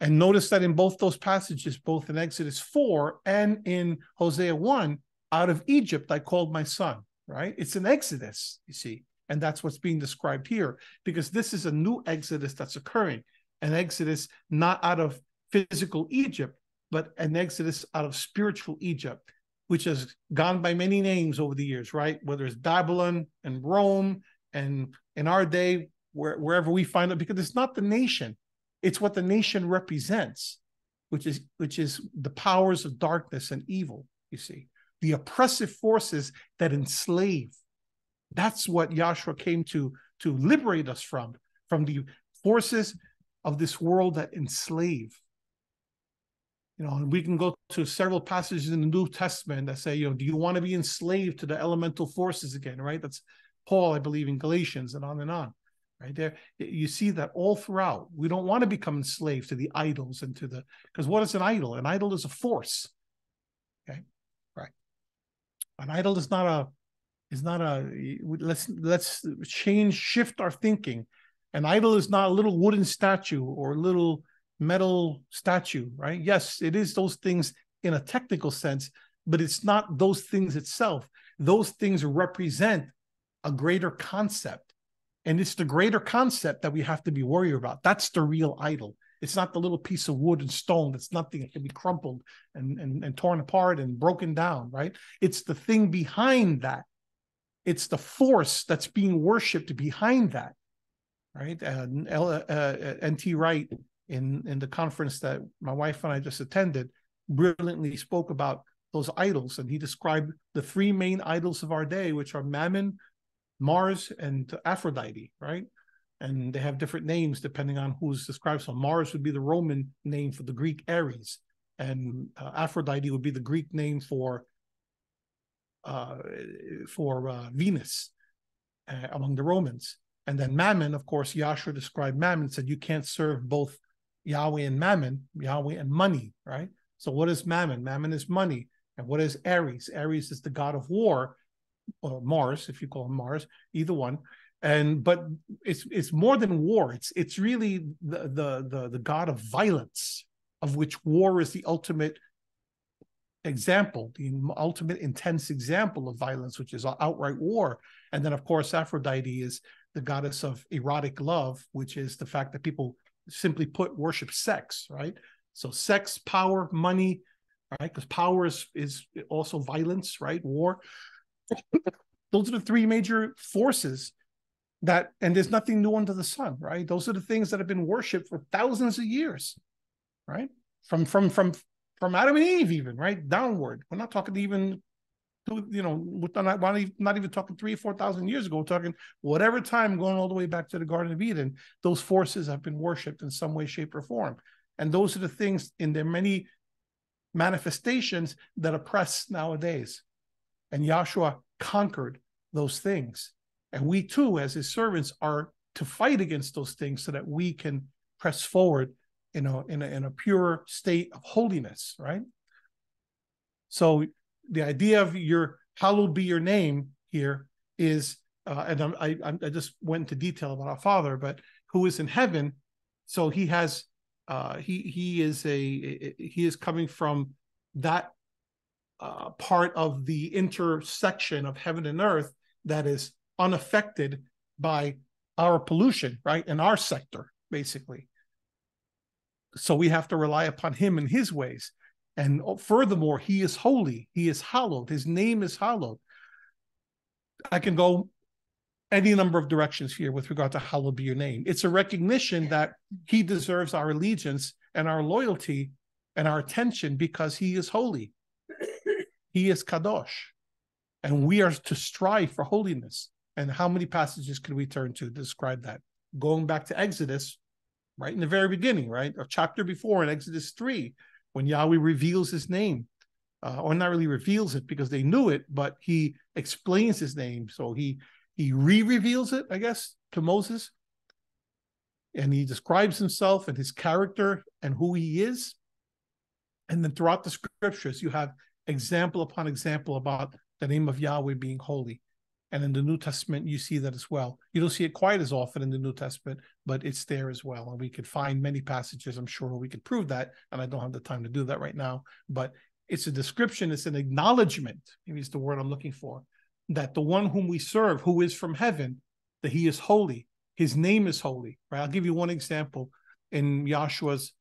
And notice that in both those passages, both in Exodus 4 and in Hosea 1, out of Egypt I called my son, right? It's an Exodus, you see. And that's what's being described here, because this is a new Exodus that's occurring an exodus not out of physical Egypt, but an exodus out of spiritual Egypt, which has gone by many names over the years, right? Whether it's Babylon and Rome, and in our day, where, wherever we find it, because it's not the nation, it's what the nation represents, which is which is the powers of darkness and evil. You see, the oppressive forces that enslave. That's what Yahshua came to to liberate us from, from the forces of this world that enslave. You know, and we can go to several passages in the New Testament that say, you know, do you want to be enslaved to the elemental forces again, right? That's Paul, I believe, in Galatians and on and on. Right there, you see that all throughout. We don't want to become enslaved to the idols and to the because what is an idol? An idol is a force. Okay, right. An idol is not a is not a let's let's change shift our thinking an idol is not a little wooden statue or a little metal statue, right? Yes, it is those things in a technical sense, but it's not those things itself. Those things represent a greater concept. And it's the greater concept that we have to be worried about. That's the real idol. It's not the little piece of wood and stone that's nothing that can be crumpled and, and, and torn apart and broken down, right? It's the thing behind that. It's the force that's being worshipped behind that right? And uh, uh, N.T. Wright in in the conference that my wife and I just attended brilliantly spoke about those idols, and he described the three main idols of our day, which are Mammon, Mars, and Aphrodite, right? And they have different names depending on who's described. So Mars would be the Roman name for the Greek Ares, and uh, Aphrodite would be the Greek name for uh, for uh, Venus uh, among the Romans. And then Mammon, of course, Yahshua described Mammon, said you can't serve both Yahweh and Mammon, Yahweh and money, right? So what is Mammon? Mammon is money. And what is Ares? Ares is the god of war, or Mars, if you call him Mars, either one. And but it's it's more than war. It's it's really the the the, the god of violence, of which war is the ultimate example, the ultimate intense example of violence, which is outright war. And then, of course, Aphrodite is the goddess of erotic love, which is the fact that people simply put worship sex, right? So sex, power, money, right? Because power is, is also violence, right? War. Those are the three major forces that, and there's nothing new under the sun, right? Those are the things that have been worshipped for thousands of years, right? From from from from Adam and Eve, even right downward. We're not talking even you know, not, not even talking three or four thousand years ago, talking whatever time going all the way back to the Garden of Eden, those forces have been worshipped in some way, shape, or form. And those are the things in their many manifestations that oppress nowadays. And Yahshua conquered those things. And we too, as his servants, are to fight against those things so that we can press forward in a, in a, in a pure state of holiness, right? So the idea of your hallowed be your name here is, uh, and I, I, I just went into detail about our Father, but who is in heaven. So he has, uh, he he is a he is coming from that uh, part of the intersection of heaven and earth that is unaffected by our pollution, right? In our sector, basically. So we have to rely upon him and his ways. And furthermore, he is holy, he is hallowed, his name is hallowed. I can go any number of directions here with regard to hallowed be your name. It's a recognition that he deserves our allegiance and our loyalty and our attention because he is holy. He is kadosh. And we are to strive for holiness. And how many passages can we turn to, to describe that? Going back to Exodus, right in the very beginning, right? A chapter before in Exodus 3, when Yahweh reveals his name, uh, or not really reveals it because they knew it, but he explains his name. So he he re-reveals it, I guess, to Moses. And he describes himself and his character and who he is. And then throughout the scriptures, you have example upon example about the name of Yahweh being holy. And in the New Testament, you see that as well. You don't see it quite as often in the New Testament, but it's there as well. And we could find many passages, I'm sure we could prove that. And I don't have the time to do that right now. But it's a description, it's an acknowledgement, maybe it's the word I'm looking for, that the one whom we serve, who is from heaven, that he is holy. His name is holy. Right. I'll give you one example in Yahshua's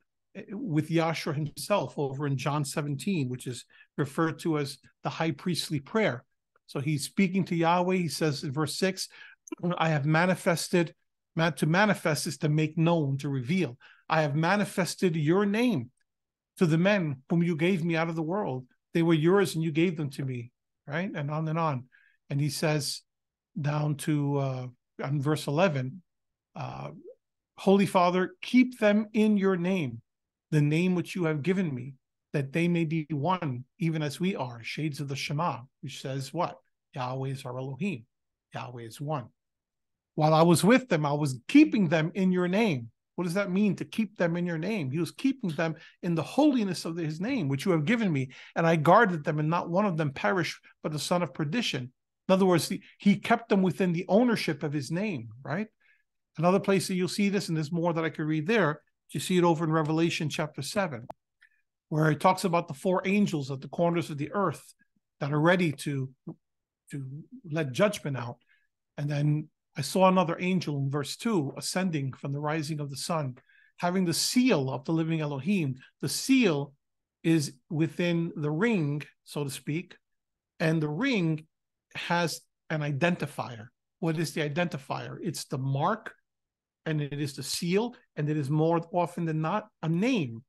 with Yahshua himself over in John 17, which is referred to as the high priestly prayer. So he's speaking to Yahweh. He says in verse 6, I have manifested, to manifest is to make known, to reveal. I have manifested your name to the men whom you gave me out of the world. They were yours and you gave them to me, right? And on and on. And he says down to uh, on verse 11, uh, Holy Father, keep them in your name the name which you have given me, that they may be one, even as we are. Shades of the Shema, which says what? Yahweh is our Elohim. Yahweh is one. While I was with them, I was keeping them in your name. What does that mean to keep them in your name? He was keeping them in the holiness of his name, which you have given me, and I guarded them, and not one of them perished, but the son of perdition. In other words, he kept them within the ownership of his name, right? Another place that you'll see this, and there's more that I could read there, you see it over in Revelation chapter 7, where it talks about the four angels at the corners of the earth that are ready to, to let judgment out. And then I saw another angel in verse 2 ascending from the rising of the sun, having the seal of the living Elohim. The seal is within the ring, so to speak, and the ring has an identifier. What is the identifier? It's the mark and it is the seal, and it is more often than not a name.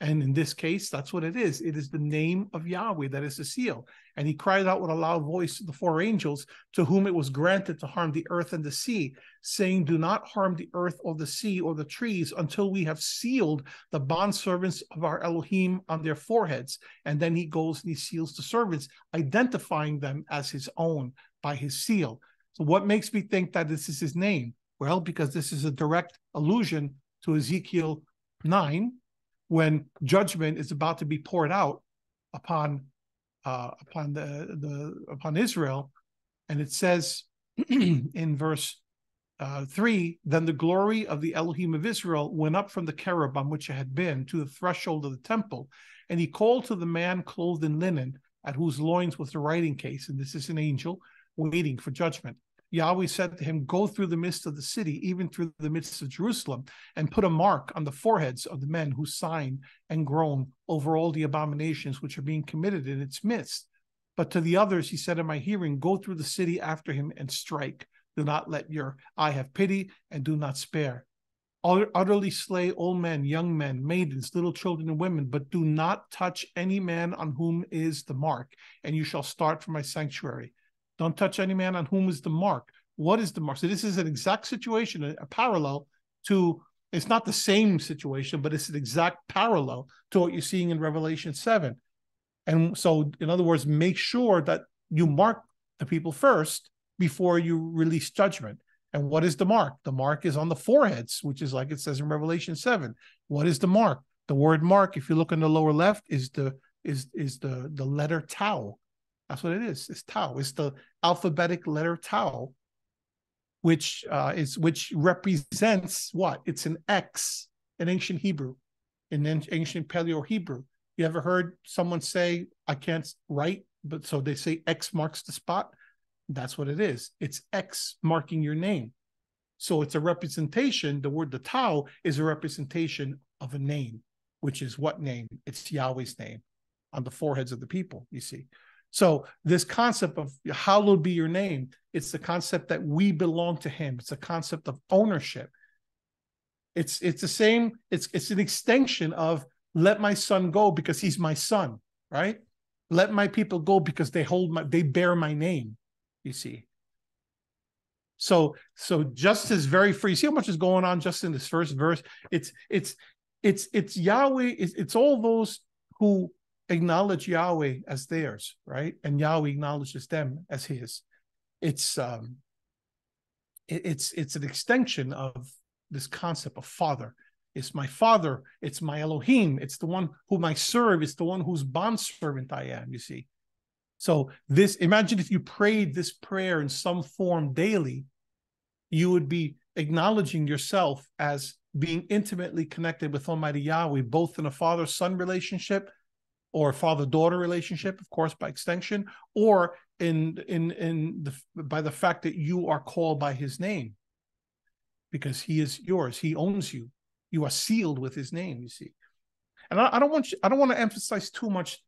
And in this case, that's what it is. It is the name of Yahweh that is the seal. And he cried out with a loud voice to the four angels to whom it was granted to harm the earth and the sea, saying, Do not harm the earth or the sea or the trees until we have sealed the bondservants of our Elohim on their foreheads. And then he goes and he seals the servants, identifying them as his own by his seal. So, what makes me think that this is his name? Well, because this is a direct allusion to Ezekiel 9, when judgment is about to be poured out upon uh, upon the, the upon Israel, and it says *clears throat* in verse uh, three, then the glory of the Elohim of Israel went up from the cherub on which it had been to the threshold of the temple, and he called to the man clothed in linen, at whose loins was the writing case, and this is an angel waiting for judgment. Yahweh said to him, Go through the midst of the city, even through the midst of Jerusalem, and put a mark on the foreheads of the men who sign and groan over all the abominations which are being committed in its midst. But to the others, he said in my hearing, Go through the city after him and strike. Do not let your eye have pity, and do not spare. Utterly slay old men, young men, maidens, little children, and women, but do not touch any man on whom is the mark, and you shall start from my sanctuary. Don't touch any man on whom is the mark. What is the mark? So this is an exact situation, a, a parallel to. It's not the same situation, but it's an exact parallel to what you're seeing in Revelation seven. And so, in other words, make sure that you mark the people first before you release judgment. And what is the mark? The mark is on the foreheads, which is like it says in Revelation 7. What is the mark? The word mark, if you look in the lower left, is the is is the the letter tau. That's what it is. It's tau. It's the alphabetic letter tau, which uh, is which represents what? It's an X in ancient Hebrew, in ancient Paleo Hebrew. You ever heard someone say, I can't write, but so they say X marks the spot? That's what it is. It's X marking your name. So it's a representation. The word the Tau is a representation of a name, which is what name? It's Yahweh's name on the foreheads of the people, you see. So this concept of hallowed be your name, it's the concept that we belong to him. It's a concept of ownership. It's it's the same, it's it's an extension of let my son go because he's my son, right? Let my people go because they hold my they bear my name, you see. So so justice very free. See how much is going on just in this first verse? It's it's it's it's Yahweh, it's, it's all those who acknowledge Yahweh as theirs, right? And Yahweh acknowledges them as his. It's um it, it's it's an extension of this concept of father. It's my father, it's my Elohim, it's the one whom I serve, it's the one whose bondservant I am, you see. So this imagine if you prayed this prayer in some form daily, you would be acknowledging yourself as being intimately connected with Almighty Yahweh, both in a father-son relationship or father-daughter relationship, of course, by extension, or in in in the by the fact that you are called by his name. Because he is yours he owns you. You are sealed with his name you see. And i, I don't want you, i don't want to emphasize too much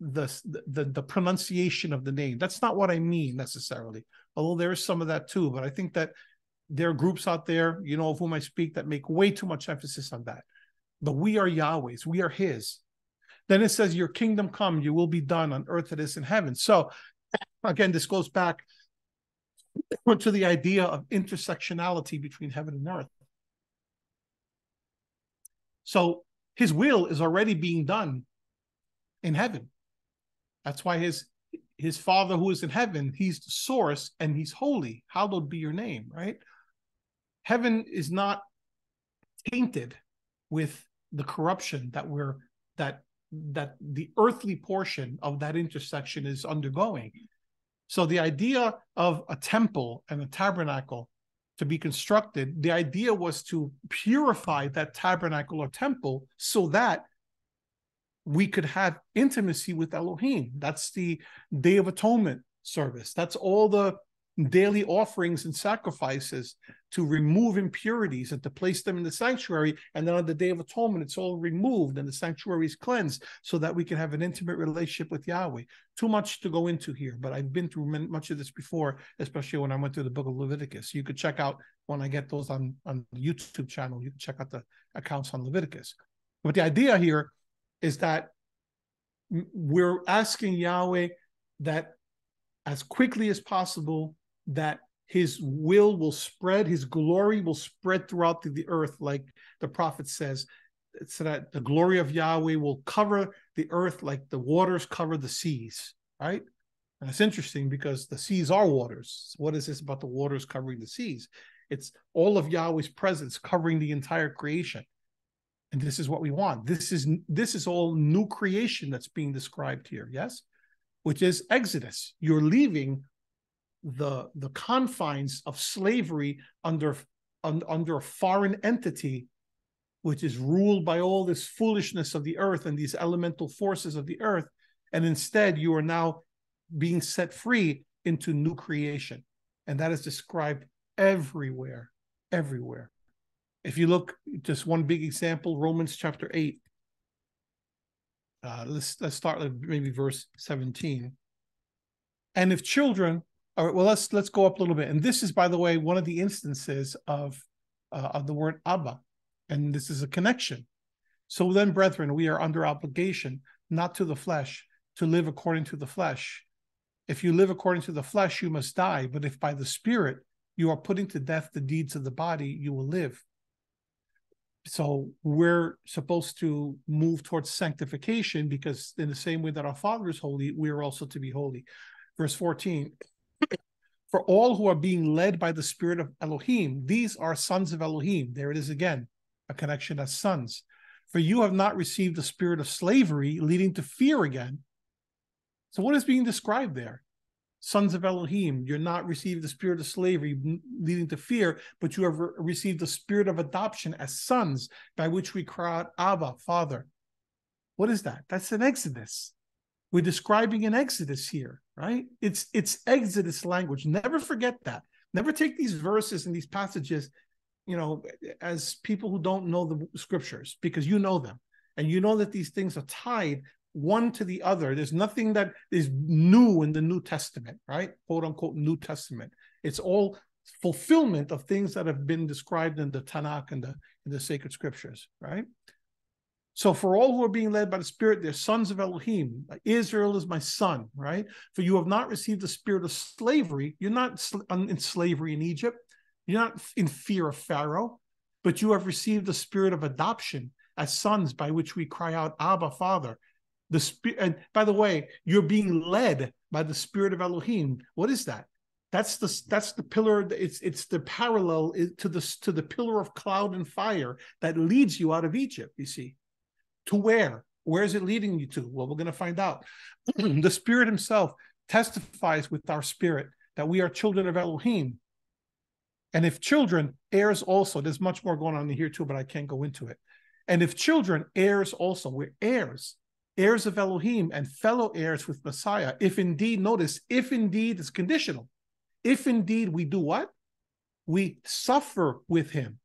the, the the pronunciation of the name. That's not what i mean necessarily. Although there is some of that too. But i think that there are groups out there you know of whom i speak that make way too much emphasis on that. But we are yahweh's. We are his then it says your kingdom come you will be done on earth as it is in heaven so again this goes back *clears throat* to the idea of intersectionality between heaven and earth. So his will is already being done in heaven. That's why his his father who is in heaven, he's the source and he's holy. Hallowed be your name, right? Heaven is not tainted with the corruption that we're that that the earthly portion of that intersection is undergoing. So the idea of a temple and a tabernacle to be constructed, the idea was to purify that tabernacle or temple so that we could have intimacy with Elohim. That's the Day of Atonement service. That's all the daily offerings and sacrifices to remove impurities and to place them in the sanctuary. And then on the Day of Atonement, it's all removed and the sanctuary is cleansed so that we can have an intimate relationship with Yahweh. Too much to go into here, but I've been through much of this before, especially when I went through the book of Leviticus. You could check out when I get those on, on the YouTube channel, you can check out the accounts on Leviticus. But the idea here is that we're asking Yahweh that as quickly as possible that his will will spread, his glory will spread throughout the, the earth, like the prophet says, so that the glory of Yahweh will cover the earth like the waters cover the seas, right? And it's interesting because the seas are waters. What is this about the waters covering the seas? It's all of Yahweh's presence covering the entire creation. And this is what we want. This is this is all new creation that's being described here, yes? Which is Exodus. You're leaving the the confines of slavery under un, under a foreign entity which is ruled by all this foolishness of the earth and these elemental forces of the earth and instead you are now being set free into new creation. And that is described everywhere everywhere. If you look just one big example romans chapter 8 uh, let's let's start with maybe verse 17 and if children all right. Well, let's let's go up a little bit. And this is, by the way, one of the instances of uh, of the word Abba, and this is a connection. So then, brethren, we are under obligation, not to the flesh, to live according to the flesh. If you live according to the flesh, you must die. But if by the Spirit you are putting to death the deeds of the body, you will live. So we're supposed to move towards sanctification because, in the same way that our Father is holy, we are also to be holy. Verse 14 for all who are being led by the spirit of Elohim, these are sons of Elohim. There it is again, a connection as sons. For you have not received the spirit of slavery, leading to fear again. So, what is being described there? Sons of Elohim, you're not received the spirit of slavery, leading to fear, but you have re- received the spirit of adoption as sons, by which we cry out, Abba, Father. What is that? That's an Exodus. We're describing an Exodus here, right? It's it's Exodus language. Never forget that. Never take these verses and these passages, you know, as people who don't know the scriptures because you know them and you know that these things are tied one to the other. There's nothing that is new in the New Testament, right? Quote unquote New Testament. It's all fulfillment of things that have been described in the Tanakh and the in the sacred scriptures, right? So for all who are being led by the Spirit, they're sons of Elohim. Israel is my son, right? For you have not received the spirit of slavery. You're not in slavery in Egypt. You're not in fear of Pharaoh, but you have received the spirit of adoption as sons by which we cry out, Abba, Father. The spirit, and by the way, you're being led by the spirit of Elohim. What is that? That's the that's the pillar. It's it's the parallel to the to the pillar of cloud and fire that leads you out of Egypt. You see, to where? Where is it leading you to? Well, we're going to find out. *clears throat* the Spirit Himself testifies with our spirit that we are children of Elohim. And if children, heirs also. There's much more going on here too, but I can't go into it. And if children, heirs also. We're heirs heirs of Elohim and fellow heirs with Messiah, if indeed, notice, if indeed it's conditional, if indeed we do what? We suffer with him.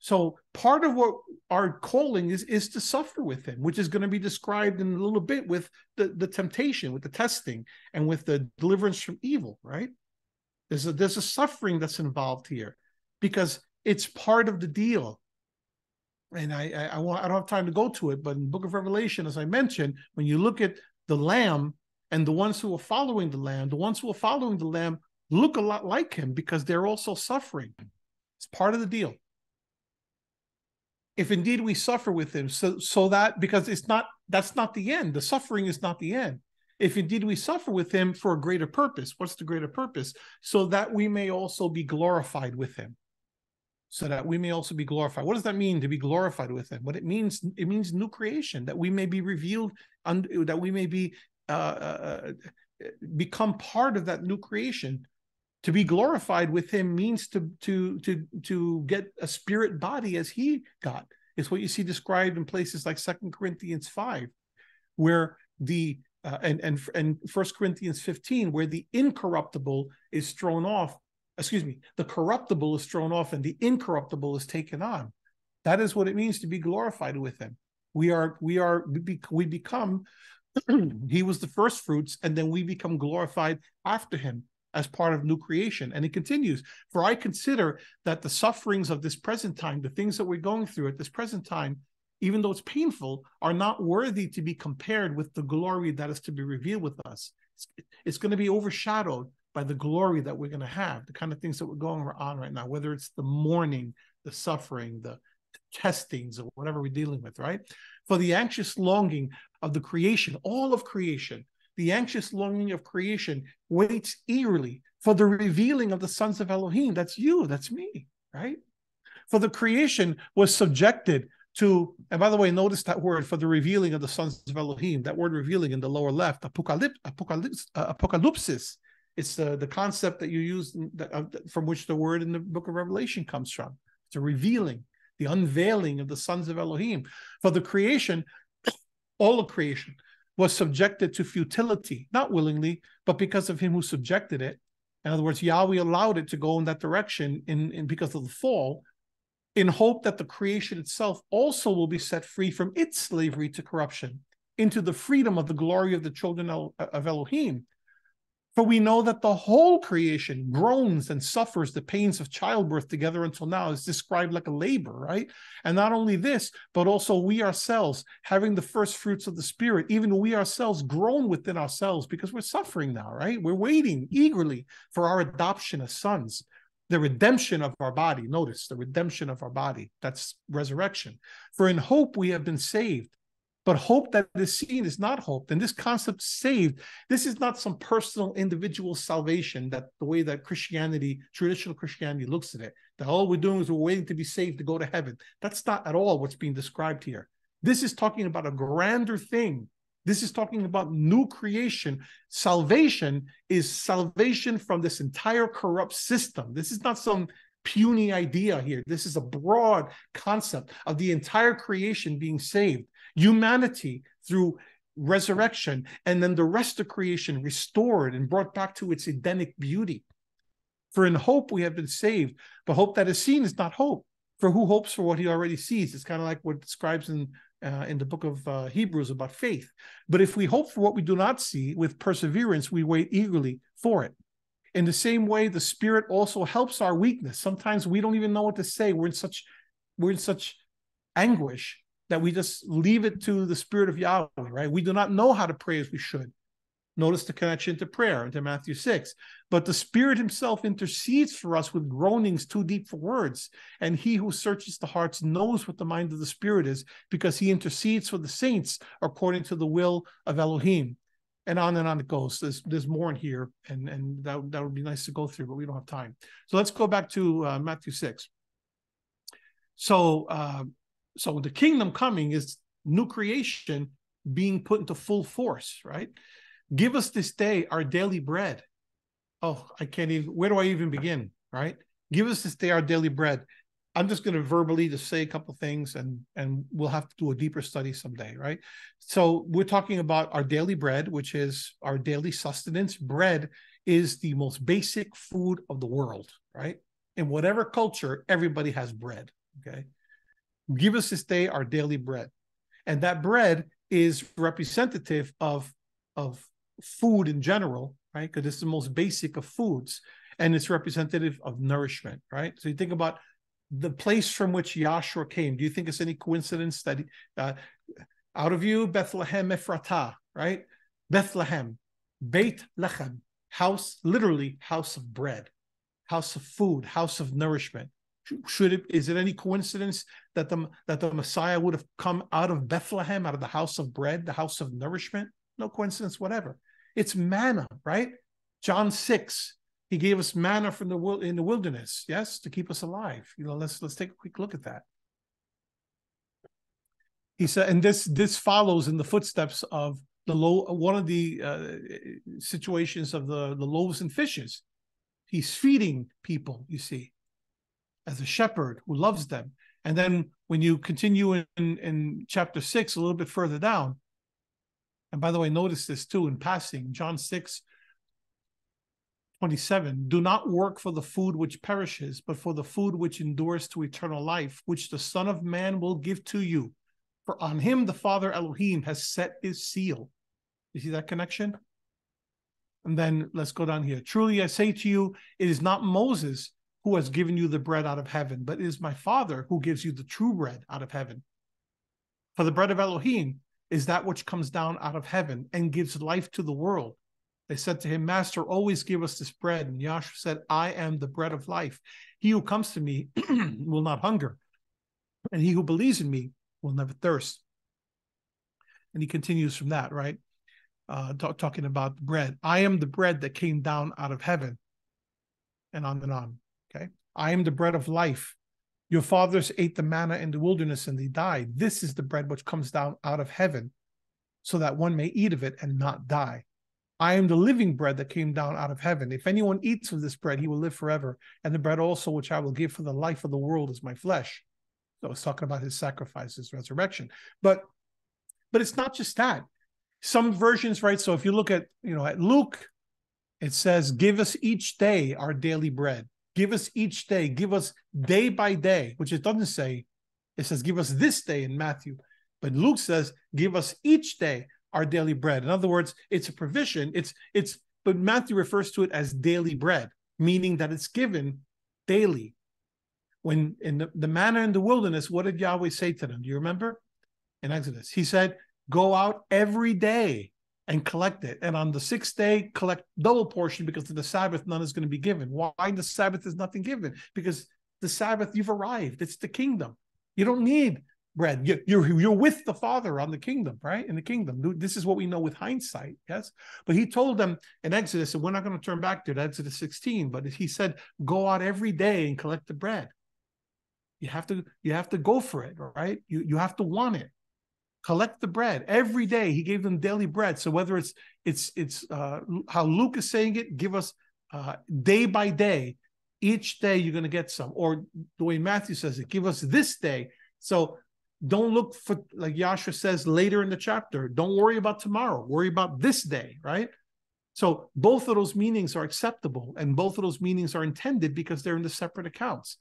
So part of what our calling is is to suffer with him, which is going to be described in a little bit with the, the temptation, with the testing, and with the deliverance from evil, right? There's a there's a suffering that's involved here because it's part of the deal and I, I, I want I don't have time to go to it, but in the book of Revelation, as I mentioned, when you look at the Lamb and the ones who are following the Lamb, the ones who are following the Lamb look a lot like him because they're also suffering. It's part of the deal. If indeed we suffer with him, so so that because it's not that's not the end. The suffering is not the end. If indeed we suffer with him for a greater purpose, what's the greater purpose? So that we may also be glorified with him so that we may also be glorified. What does that mean to be glorified with him? What it means, it means new creation, that we may be revealed, and that we may be uh, uh, become part of that new creation. To be glorified with him means to to to to get a spirit body as he got. It's what you see described in places like Second Corinthians five, where the uh, and and and First Corinthians fifteen, where the incorruptible is thrown off excuse me, the corruptible is thrown off and the incorruptible is taken on. That is what it means to be glorified with him. We are, we are, we become, *clears throat* he was the first fruits, and then we become glorified after him as part of new creation. And it continues, for I consider that the sufferings of this present time, the things that we're going through at this present time, even though it's painful, are not worthy to be compared with the glory that is to be revealed with us. It's, it's going to be overshadowed by the glory that we're going to have, the kind of things that we're going on right now, whether it's the mourning, the suffering, the testings, or whatever we're dealing with, right? For the anxious longing of the creation, all of creation, the anxious longing of creation waits eagerly for the revealing of the sons of Elohim. That's you, that's me, right? For the creation was subjected to, and by the way, notice that word for the revealing of the sons of Elohim, that word revealing in the lower left, apocalypse, apocalypse, uh, it's the, the concept that you use uh, from which the word in the book of Revelation comes from. It's a revealing, the unveiling of the sons of Elohim. For the creation, all of creation was subjected to futility, not willingly, but because of him who subjected it. In other words, Yahweh allowed it to go in that direction in, in because of the fall, in hope that the creation itself also will be set free from its slavery to corruption into the freedom of the glory of the children of Elohim. For we know that the whole creation groans and suffers the pains of childbirth together until now is described like a labor, right? And not only this, but also we ourselves, having the first fruits of the Spirit, even we ourselves groan within ourselves because we're suffering now, right? We're waiting eagerly for our adoption as sons, the redemption of our body. Notice the redemption of our body. That's resurrection. For in hope we have been saved. But hope that is seen is not hope. And this concept saved, this is not some personal individual salvation that the way that Christianity, traditional Christianity looks at it, that all we're doing is we're waiting to be saved to go to heaven. That's not at all what's being described here. This is talking about a grander thing. This is talking about new creation. Salvation is salvation from this entire corrupt system. This is not some puny idea here. This is a broad concept of the entire creation being saved. Humanity through resurrection, and then the rest of creation restored and brought back to its Edenic beauty. For in hope we have been saved, but hope that is seen is not hope. For who hopes for what he already sees? It's kind of like what describes in uh, in the book of uh, Hebrews about faith. But if we hope for what we do not see, with perseverance we wait eagerly for it. In the same way, the Spirit also helps our weakness. Sometimes we don't even know what to say. We're in such we're in such anguish that we just leave it to the Spirit of Yahweh, right? We do not know how to pray as we should. Notice the connection to prayer into Matthew 6. But the Spirit Himself intercedes for us with groanings too deep for words. And He who searches the hearts knows what the mind of the Spirit is, because He intercedes for the saints according to the will of Elohim. And on and on it goes. There's, there's more in here, and, and that, that would be nice to go through, but we don't have time. So let's go back to uh, Matthew 6. So, uh, so the kingdom coming is new creation being put into full force, right? Give us this day our daily bread. Oh, I can't even, where do I even begin? Right? Give us this day our daily bread. I'm just going to verbally just say a couple things and and we'll have to do a deeper study someday, right? So we're talking about our daily bread, which is our daily sustenance. Bread is the most basic food of the world, right? In whatever culture, everybody has bread, okay? Give us this day our daily bread. And that bread is representative of of food in general, right? Because it's the most basic of foods and it's representative of nourishment, right? So you think about the place from which Yahshua came. Do you think it's any coincidence that uh, out of you, Bethlehem Ephratah, right? Bethlehem, Beit Lechem, house, literally house of bread, house of food, house of nourishment. Should it is it any coincidence that the that the Messiah would have come out of Bethlehem, out of the house of bread, the house of nourishment? No coincidence whatever. It's manna, right? John 6, he gave us manna from the in the wilderness, yes, to keep us alive. You know, let's let's take a quick look at that. He said, and this this follows in the footsteps of the low one of the uh, situations of the the loaves and fishes. He's feeding people, you see, as a shepherd who loves them. And then when you continue in, in chapter six, a little bit further down, and by the way, notice this too in passing, John 6, 27. Do not work for the food which perishes, but for the food which endures to eternal life, which the Son of Man will give to you. For on him the Father Elohim has set his seal. You see that connection? And then let's go down here. Truly I say to you, it is not Moses who has given you the bread out of heaven, but it is my Father who gives you the true bread out of heaven. For the bread of Elohim is that which comes down out of heaven and gives life to the world. They said to him, Master, always give us this bread. And Yahshua said, I am the bread of life. He who comes to me *clears throat* will not hunger, and he who believes in me will never thirst. And he continues from that, right? Uh, talk, talking about bread. I am the bread that came down out of heaven, and on and on. I am the bread of life. Your fathers ate the manna in the wilderness and they died. This is the bread which comes down out of heaven, so that one may eat of it and not die. I am the living bread that came down out of heaven. If anyone eats of this bread, he will live forever. And the bread also, which I will give for the life of the world, is my flesh. So it's talking about his sacrifice, his resurrection. But but it's not just that. Some versions, right? So if you look at, you know, at Luke, it says, Give us each day our daily bread. Give us each day, give us day by day, which it doesn't say. It says, give us this day in Matthew. But Luke says, give us each day our daily bread. In other words, it's a provision. It's it's but Matthew refers to it as daily bread, meaning that it's given daily. When in the, the manna in the wilderness, what did Yahweh say to them? Do you remember? In Exodus, he said, Go out every day and collect it. And on the sixth day, collect double portion because of the Sabbath, none is going to be given. Why the Sabbath is nothing given? Because the Sabbath, you've arrived. It's the kingdom. You don't need bread. You're, you're with the Father on the kingdom, right? In the kingdom. This is what we know with hindsight, yes? But he told them in Exodus, and we're not going to turn back to it, Exodus 16, but he said, go out every day and collect the bread. You have to, you have to go for it, right? You, you have to want it collect the bread every day he gave them daily bread so whether it's it's it's uh, how luke is saying it give us uh, day by day each day you're going to get some or the way matthew says it give us this day so don't look for like Yahshua says later in the chapter. Don't worry about tomorrow. Worry about this day, right? So both of those meanings are acceptable, and both of those meanings are intended because they're in the separate accounts.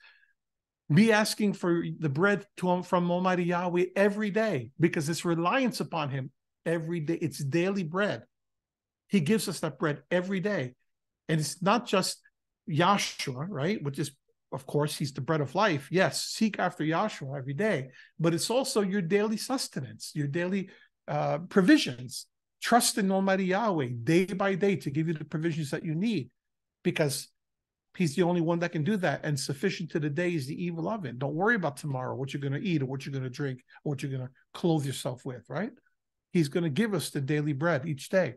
Be asking for the bread to, from Almighty Yahweh every day because it's reliance upon Him every day. It's daily bread. He gives us that bread every day, and it's not just Yahshua, right? Which is of course, he's the bread of life. Yes, seek after Yahshua every day, but it's also your daily sustenance, your daily uh, provisions. Trust in Almighty Yahweh day by day to give you the provisions that you need, because He's the only one that can do that. And sufficient to the day is the evil of it. Don't worry about tomorrow, what you're going to eat or what you're going to drink or what you're going to clothe yourself with, right? He's going to give us the daily bread each day.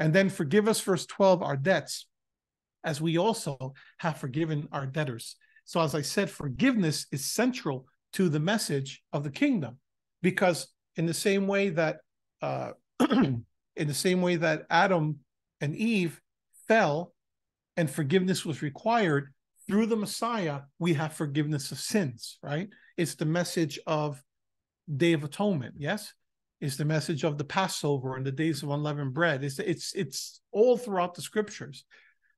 And then forgive us, verse 12, our debts, as we also have forgiven our debtors. So, as I said, forgiveness is central to the message of the kingdom, because in the same way that, uh, *clears throat* in the same way that Adam and Eve fell, and forgiveness was required through the Messiah, we have forgiveness of sins. Right? It's the message of Day of Atonement. Yes, it's the message of the Passover and the days of unleavened bread. It's it's it's all throughout the scriptures.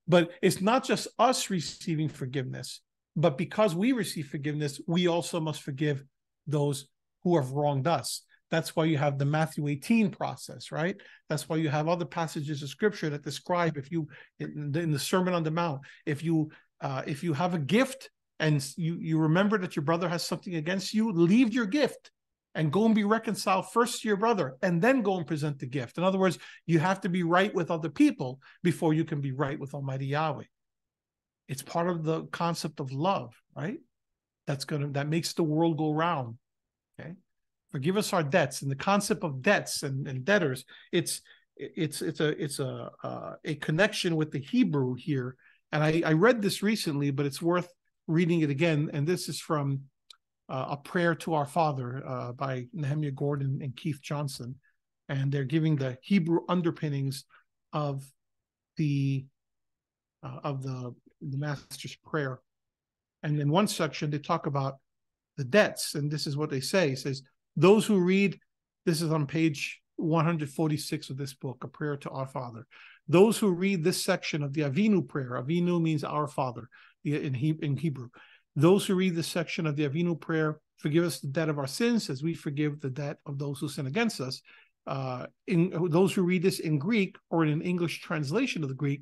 But it's not just us receiving forgiveness, but because we receive forgiveness, we also must forgive those who have wronged us. That's why you have the Matthew 18 process, right? That's why you have other passages of scripture that describe if you in the, in the Sermon on the Mount, if you uh, if you have a gift and you you remember that your brother has something against you, leave your gift and go and be reconciled first to your brother and then go and present the gift. In other words, you have to be right with other people before you can be right with Almighty Yahweh. It's part of the concept of love, right? That's gonna that makes the world go round. Forgive us our debts. And the concept of debts and, and debtors, it's it's it's a it's a uh, a connection with the Hebrew here. And I, I read this recently, but it's worth reading it again. And this is from uh, a prayer to our Father uh, by Nehemiah Gordon and Keith Johnson, and they're giving the Hebrew underpinnings of the uh, of the the Master's Prayer. And in one section, they talk about the debts, and this is what they say: it says those who read. This is on page 146 of this book, A Prayer to Our Father. Those who read this section of the Avinu prayer, Avinu means our Father in, in Hebrew. Those who read this section of the Avinu prayer, forgive us the debt of our sins as we forgive the debt of those who sin against us. Uh, in those who read this in Greek or in an English translation of the Greek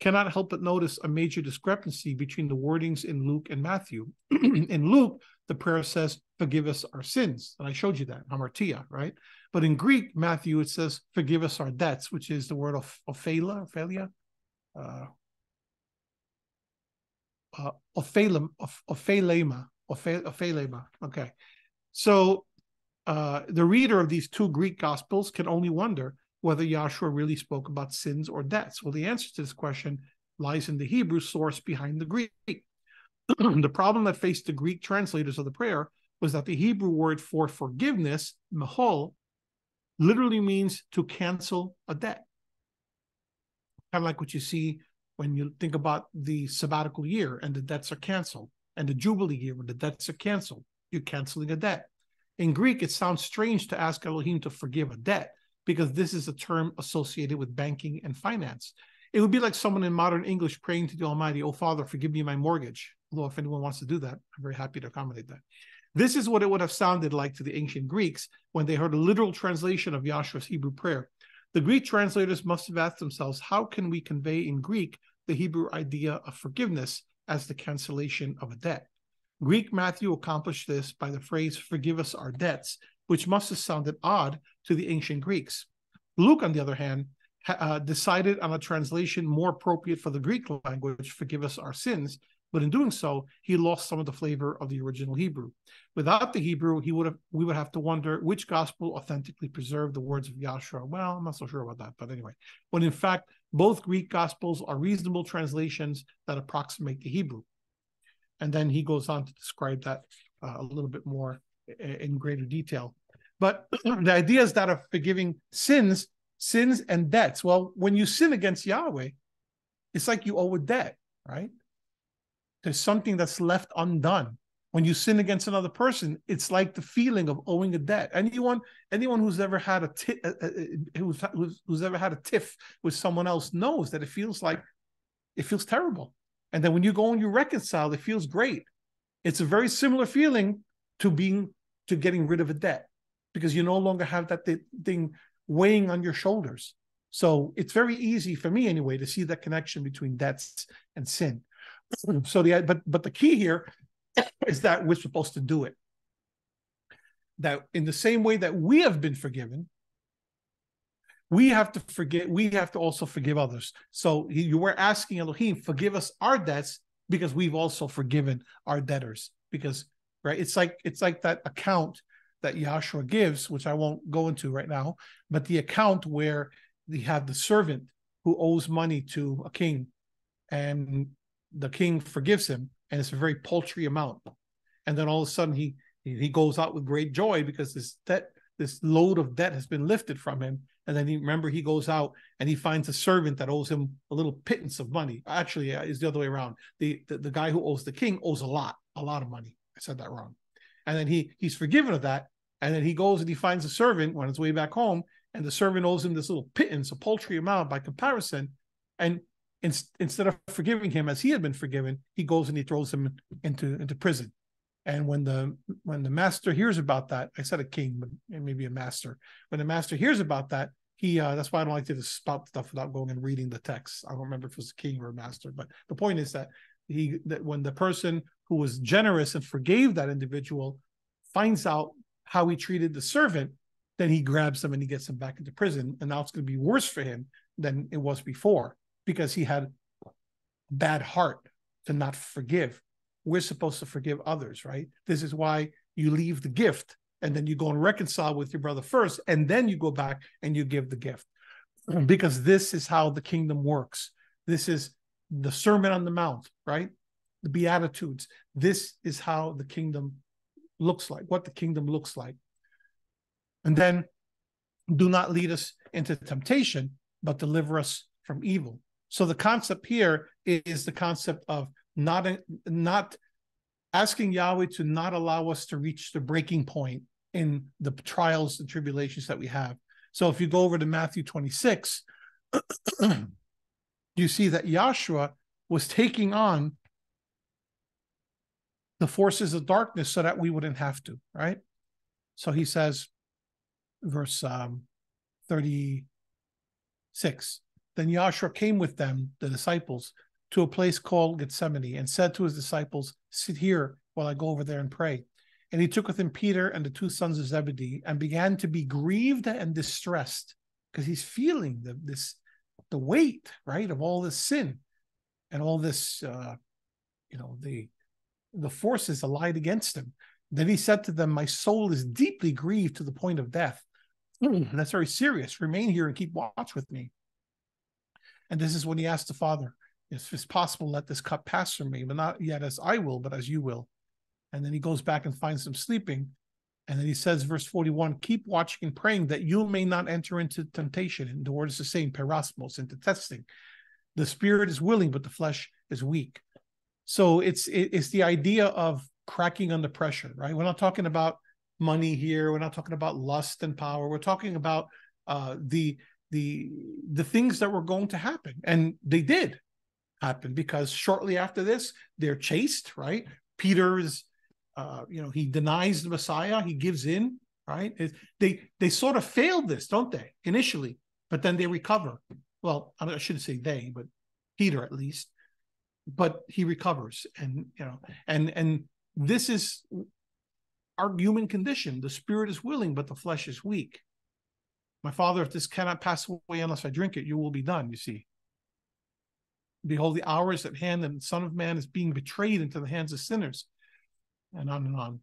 cannot help but notice a major discrepancy between the wordings in Luke and Matthew. *clears throat* in Luke, the prayer says, Forgive us our sins. And I showed you that, hamartia, right? But in Greek, Matthew, it says, Forgive us our debts, which is the word of ophelia, ophelia, uh, uh, ophelema, ophelema, ophelema. Okay. So uh, the reader of these two Greek gospels can only wonder whether Yahshua really spoke about sins or debts. Well, the answer to this question lies in the Hebrew source behind the Greek. The problem that faced the Greek translators of the prayer was that the Hebrew word for forgiveness, mahol, literally means to cancel a debt. Kind of like what you see when you think about the sabbatical year and the debts are canceled, and the Jubilee year when the debts are canceled. You're canceling a debt. In Greek, it sounds strange to ask Elohim to forgive a debt because this is a term associated with banking and finance. It would be like someone in modern English praying to the Almighty, Oh Father, forgive me my mortgage. Although, if anyone wants to do that, I'm very happy to accommodate that. This is what it would have sounded like to the ancient Greeks when they heard a literal translation of Yahshua's Hebrew prayer. The Greek translators must have asked themselves, How can we convey in Greek the Hebrew idea of forgiveness as the cancellation of a debt? Greek Matthew accomplished this by the phrase, Forgive us our debts, which must have sounded odd to the ancient Greeks. Luke, on the other hand, uh, decided on a translation more appropriate for the Greek language, forgive us our sins, but in doing so, he lost some of the flavor of the original Hebrew. Without the Hebrew, he would have we would have to wonder which gospel authentically preserved the words of Yahshua. Well, I'm not so sure about that, but anyway, when in fact both Greek gospels are reasonable translations that approximate the Hebrew. And then he goes on to describe that uh, a little bit more in greater detail. But *clears throat* the idea is that of forgiving sins, sins and debts. Well, when you sin against Yahweh, it's like you owe a debt, right? There's something that's left undone. when you sin against another person, it's like the feeling of owing a debt. Anyone, anyone who's ever had a t- uh, uh, uh, who's, who's who's ever had a tiff with someone else knows that it feels like it feels terrible. And then when you go and you reconcile, it feels great. It's a very similar feeling to being to getting rid of a debt because you no longer have that thing weighing on your shoulders. So it's very easy for me anyway to see that connection between debts and sin. So the but but the key here is that we're supposed to do it. That in the same way that we have been forgiven, we have to forget, we have to also forgive others. So you were asking Elohim, forgive us our debts because we've also forgiven our debtors. Because right, it's like it's like that account that Yahshua gives, which I won't go into right now, but the account where they have the servant who owes money to a king and the king forgives him and it's a very paltry amount. And then all of a sudden he he goes out with great joy because this debt this load of debt has been lifted from him. And then he remember he goes out and he finds a servant that owes him a little pittance of money. Actually uh, is the other way around. The, the the guy who owes the king owes a lot a lot of money. I said that wrong. And then he he's forgiven of that. And then he goes and he finds a servant on his way back home and the servant owes him this little pittance a paltry amount by comparison. And in, instead of forgiving him as he had been forgiven, he goes and he throws him into into prison. And when the when the master hears about that, I said a king, but maybe a master. When the master hears about that, he uh, that's why I don't like to just spout stuff without going and reading the text. I don't remember if it was a king or a master, but the point is that he that when the person who was generous and forgave that individual finds out how he treated the servant, then he grabs him and he gets him back into prison. And now it's going to be worse for him than it was before because he had a bad heart to not forgive. We're supposed to forgive others, right? This is why you leave the gift and then you go and reconcile with your brother first, and then you go back and you give the gift. *clears throat* Because this is how the kingdom works. This is the Sermon on the Mount, right? The Beatitudes. This is how the kingdom looks like, what the kingdom looks like. And then do not lead us into temptation, but deliver us from evil. So the concept here is the concept of not not asking Yahweh to not allow us to reach the breaking point in the trials and tribulations that we have. So if you go over to Matthew 26, *clears throat* you see that Yahshua was taking on the forces of darkness so that we wouldn't have to, right? So he says, verse um, 36 then Yahshua came with them, the disciples, to a place called Gethsemane and said to his disciples, Sit here while I go over there and pray. And he took with him Peter and the two sons of Zebedee and began to be grieved and distressed because he's feeling the, this the weight, right, of all this sin and all this, uh, you know, the the forces allied against him. Then he said to them, My soul is deeply grieved to the point of death. Mm, that's very serious. Remain here and keep watch with me. And this is when he asked the Father, if it's possible, let this cup pass from me, but not yet as I will, but as you will. And then he goes back and finds them sleeping. And then he says, verse 41, keep watching and praying that you may not enter into temptation. And the word is the same, peirasmos, into testing. The spirit is willing, but the flesh is weak. So it's it's the idea of cracking under pressure, right? We're not talking about money here. We're not talking about lust and power. We're talking about uh, the the the things that were going to happen. And they did happen because shortly after this they're chased right? Peter is uh, you know he denies the messiah. He gives in right? It, they they sort of failed this don't they initially? But then they recover. Well i shouldn't say they but peter at least. But he recovers and you know and and this is our human condition. The spirit is willing but the flesh is weak my father, if this cannot pass away unless I drink it, you will be done, you see. Behold, the hour is at hand, and the Son of Man is being betrayed into the hands of sinners, and on and on.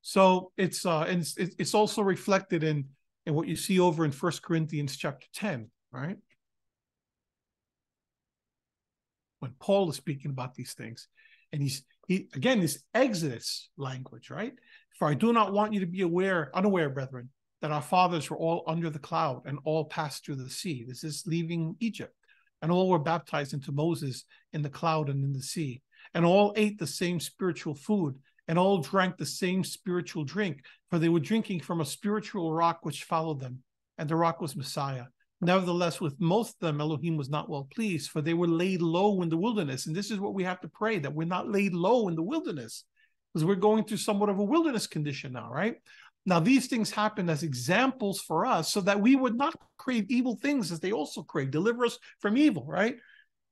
So it's uh, and it's, it's also reflected in in what you see over in First Corinthians chapter ten, right? When Paul is speaking about these things, and he's he again this Exodus language, right? For I do not want you to be aware, unaware, brethren, that our fathers were all under the cloud and all passed through the sea. This is leaving Egypt. And all were baptized into Moses in the cloud and in the sea. and all ate the same spiritual food, and all drank the same spiritual drink, for they were drinking from a spiritual rock which followed them, and the rock was Messiah. Nevertheless, with most of them, Elohim was not well pleased, for they were laid low in the wilderness. And this is what we have to pray that we're not laid low in the wilderness, because we're going through somewhat of a wilderness condition now, right? Now, these things happen as examples for us so that we would not crave evil things as they also crave. Deliver us from evil, right?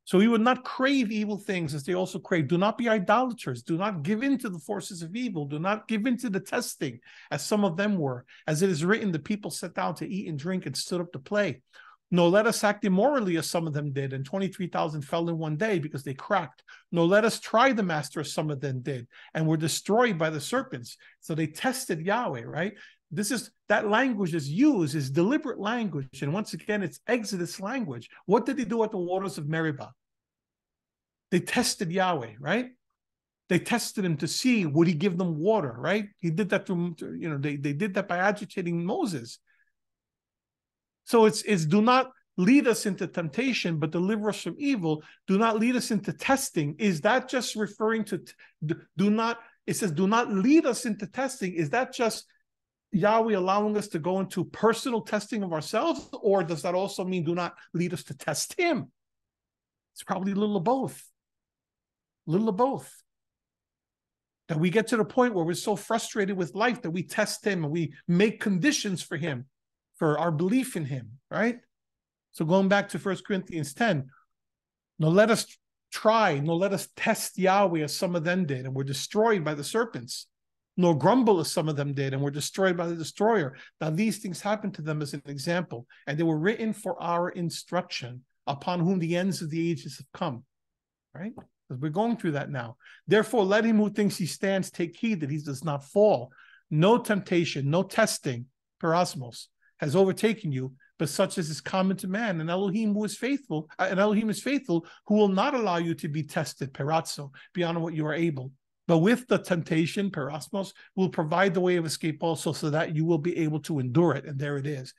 So we would not crave evil things as they also crave. Do not be idolaters. Do not give in to the forces of evil. Do not give in to the testing, as some of them were. As it is written, the people sat down to eat and drink and stood up to play. Nor let us act immorally as some of them did, and 23,000 fell in one day because they cracked. Nor let us try the master as some of them did, and were destroyed by the serpents. So they tested Yahweh, right? This is that language is used, is deliberate language. And once again, it's Exodus language. What did they do at the waters of Meribah? They tested Yahweh, right? They tested him to see would he give them water, right? He did that through, you know, they, they did that by agitating Moses. So it's it's do not lead us into temptation, but deliver us from evil. Do not lead us into testing. Is that just referring to do not? It says do not lead us into testing. Is that just Yahweh allowing us to go into personal testing of ourselves, or does that also mean do not lead us to test Him? It's probably a little of both. A little of both. That we get to the point where we're so frustrated with life that we test Him and we make conditions for Him, for our belief in Him, right? So going back to 1 Corinthians 10, no, let us try, no, let us test Yahweh as some of them did, and were destroyed by the serpents nor grumble as some of them did and were destroyed by the destroyer. Now, these things happened to them as an example, and they were written for our instruction, upon whom the ends of the ages have come. Right? Because we're going through that now. Therefore, let him who thinks he stands take heed that he does not fall. No temptation, no testing, peirasmos, has overtaken you, but such as is common to man. And Elohim who is faithful, uh, and Elohim is faithful, who will not allow you to be tested, peirazo, beyond what you are able but with the temptation, peirasmos, will provide the way of escape also so that you will be able to endure it. And there it is.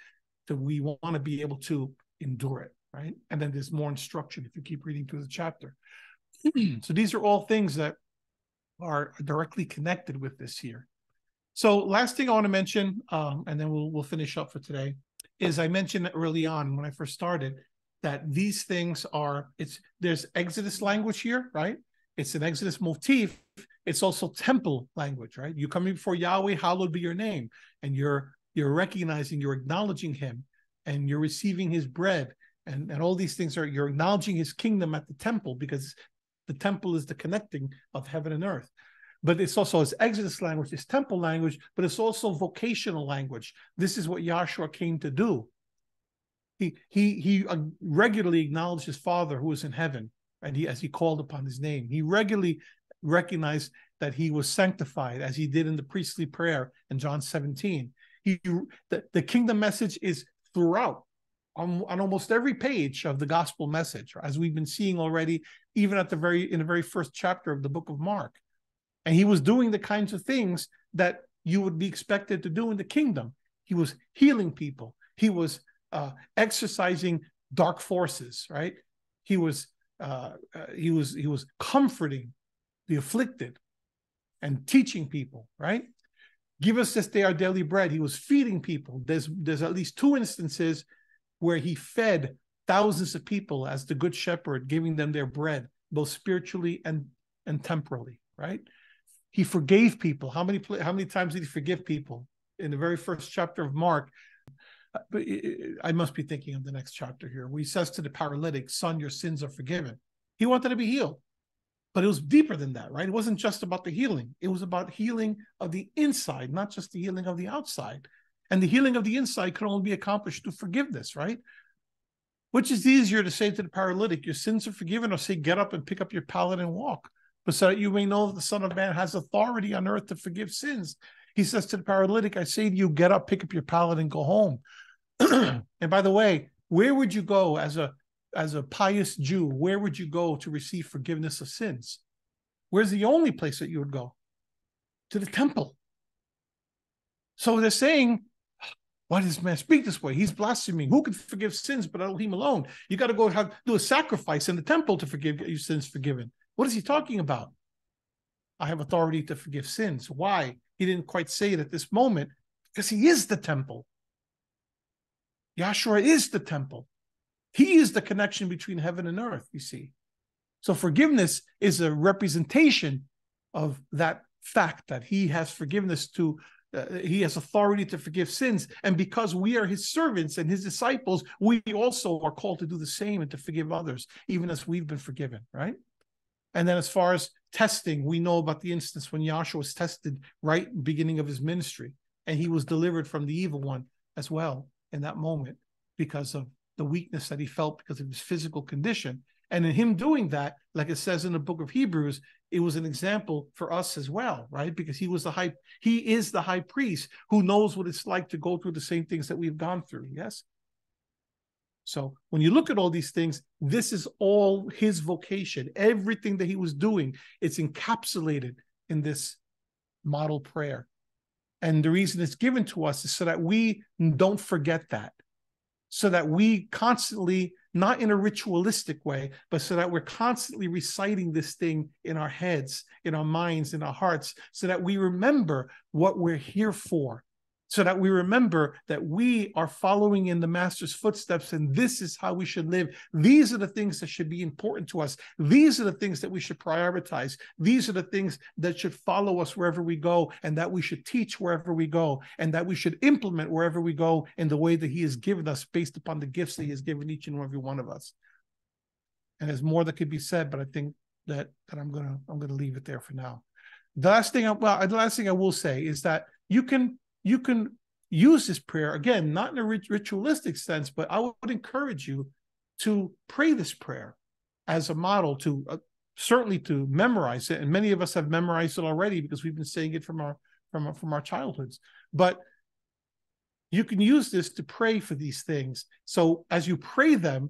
That we want to be able to endure it, right? And then there's more instruction if you keep reading through the chapter. *clears throat* so these are all things that are directly connected with this here. So last thing I want to mention, um, and then we'll we'll finish up for today, is I mentioned early on when I first started that these things are it's there's Exodus language here, right? It's an Exodus motif. It's also temple language, right? You coming before Yahweh, hallowed be your name, and you're you're recognizing, you're acknowledging Him, and you're receiving His bread, and and all these things are you're acknowledging His kingdom at the temple because the temple is the connecting of heaven and earth. But it's also his Exodus language, his temple language, but it's also vocational language. This is what Yahshua came to do. He he he uh, regularly acknowledged his Father who is in heaven and he as he called upon his name he regularly recognized that he was sanctified as he did in the priestly prayer in john 17 he the, the kingdom message is throughout on, on almost every page of the gospel message as we've been seeing already even at the very in the very first chapter of the book of mark and he was doing the kinds of things that you would be expected to do in the kingdom. He was healing people. He was uh, exorcising dark forces right? He was uh, uh, he was he was comforting the afflicted and teaching people right? Give us this day our daily bread. He was feeding people. There's there's at least two instances where he fed thousands of people as the good shepherd giving them their bread both spiritually and and temporally right he forgave people how many how many times did he forgive people in the very first chapter of mark uh, but I must be thinking of the next chapter here. Where he says to the paralytic, "Son, your sins are forgiven." He wanted to be healed, but it was deeper than that, right? It wasn't just about the healing; it was about healing of the inside, not just the healing of the outside. And the healing of the inside can only be accomplished through forgiveness, right? Which is easier to say to the paralytic, "Your sins are forgiven," or say, "Get up and pick up your pallet and walk." But so that you may know that the Son of Man has authority on earth to forgive sins. He says to the paralytic, I say to you, get up, pick up your pallet, and go home. *clears throat* and by the way, where would you go as a as a pious Jew? Where would you go to receive forgiveness of sins? Where's the only place that you would go? To the temple. So they're saying, why does man speak this way? He's blaspheming. Who can forgive sins but Elohim alone? You got to go have do a sacrifice in the temple to forgive your sins forgiven. What is he talking about? I have authority to forgive sins. Why? He didn't quite say it at this moment because he is the temple. Yahshua is the temple. He is the connection between heaven and earth, you see. So forgiveness is a representation of that fact that he has forgiveness to uh, he has authority to forgive sins and because we are his servants and his disciples we also are called to do the same and to forgive others even as we've been forgiven right and then as far as testing we know about the instance when Yahshua was tested right beginning of his ministry and he was delivered from the evil one as well in that moment because of the weakness that he felt because of his physical condition and in him doing that, like it says in the book of Hebrews, it was an example for us as well, right? Because he was the high, he is the high priest who knows what it's like to go through the same things that we've gone through. Yes. So when you look at all these things, this is all his vocation. Everything that he was doing, it's encapsulated in this model prayer. And the reason it's given to us is so that we don't forget that, so that we constantly not in a ritualistic way, but so that we're constantly reciting this thing in our heads, in our minds, in our hearts, so that we remember what we're here for so that we remember that we are following in the master's footsteps and this is how we should live. These are the things that should be important to us. These are the things that we should prioritize. These are the things that should follow us wherever we go and that we should teach wherever we go and that we should implement wherever we go in the way that he has given us based upon the gifts that he has given each and every one of us. And there's more that could be said, but I think that, that I'm gonna I'm gonna leave it there for now. The last thing I, well, the last thing I will say is that you can you can use this prayer again, not in a ritualistic sense, but I would encourage you to pray this prayer as a model to uh, certainly to memorize it. And many of us have memorized it already because we've been saying it from our from from our childhoods. But you can use this to pray for these things. So as you pray them,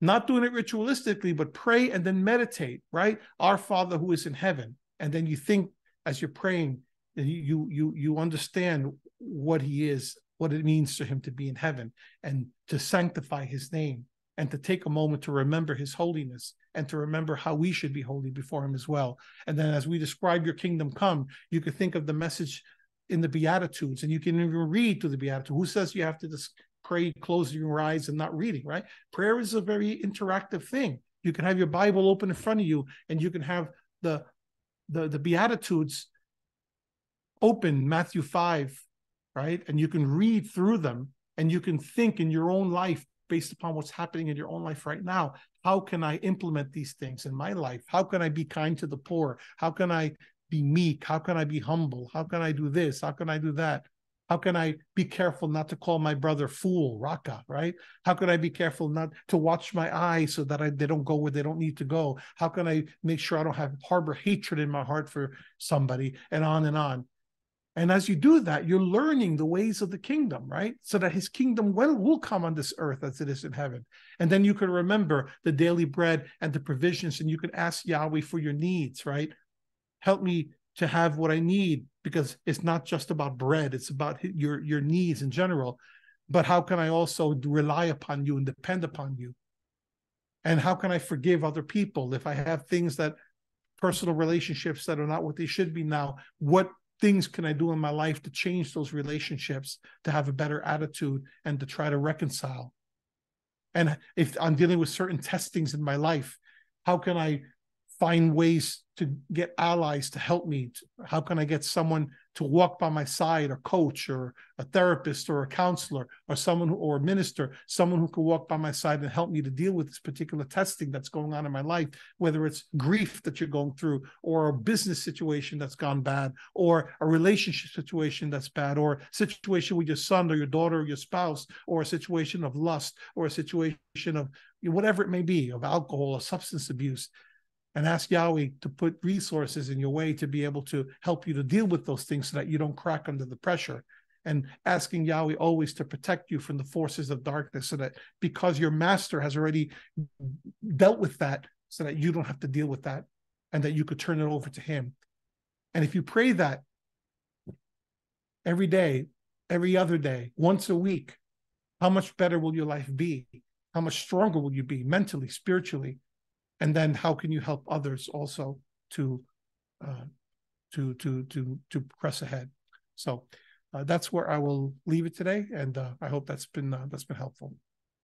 not doing it ritualistically, but pray and then meditate, right? Our Father who is in heaven. And then you think as you're praying, you you you understand what he is, what it means to him to be in heaven and to sanctify his name and to take a moment to remember his holiness and to remember how we should be holy before him as well. And then as we describe your kingdom come, you could think of the message in the Beatitudes and you can even read through the Beatitudes. Who says you have to just pray closing your eyes and not reading, right? Prayer is a very interactive thing. You can have your Bible open in front of you and you can have the the, the Beatitudes open Matthew 5 right? And you can read through them and you can think in your own life based upon what's happening in your own life right now. How can I implement these things in my life? How can I be kind to the poor? How can I be meek? How can I be humble? How can I do this? How can I do that? How can I be careful not to call my brother fool, raka, right? How can I be careful not to watch my eyes so that I, they don't go where they don't need to go? How can I make sure I don't have harbor hatred in my heart for somebody and on and on? And as you do that, you're learning the ways of the kingdom, right? So that his kingdom will, will come on this earth as it is in heaven. And then you can remember the daily bread and the provisions, and you can ask Yahweh for your needs, right? Help me to have what I need because it's not just about bread, it's about your, your needs in general. But how can I also rely upon you and depend upon you? And how can I forgive other people if I have things that personal relationships that are not what they should be now? What things can I do in my life to change those relationships, to have a better attitude, and to try to reconcile? And if I'm dealing with certain testings in my life, how can I find ways to get allies to help me? How can I get someone to walk by my side, a coach or a therapist or a counselor or someone who, or a minister, someone who can walk by my side and help me to deal with this particular testing that's going on in my life, whether it's grief that you're going through or a business situation that's gone bad or a relationship situation that's bad or situation with your son or your daughter or your spouse or a situation of lust or a situation of whatever it may be of alcohol or substance abuse and ask Yahweh to put resources in your way to be able to help you to deal with those things so that you don't crack under the pressure. And asking Yahweh always to protect you from the forces of darkness so that because your master has already dealt with that, so that you don't have to deal with that and that you could turn it over to him. And if you pray that every day, every other day, once a week, how much better will your life be? How much stronger will you be mentally, spiritually? And then how can you help others also to uh, to to to to press ahead. So uh, that's where I will leave it today, and uh, I hope that's been uh, that's been helpful.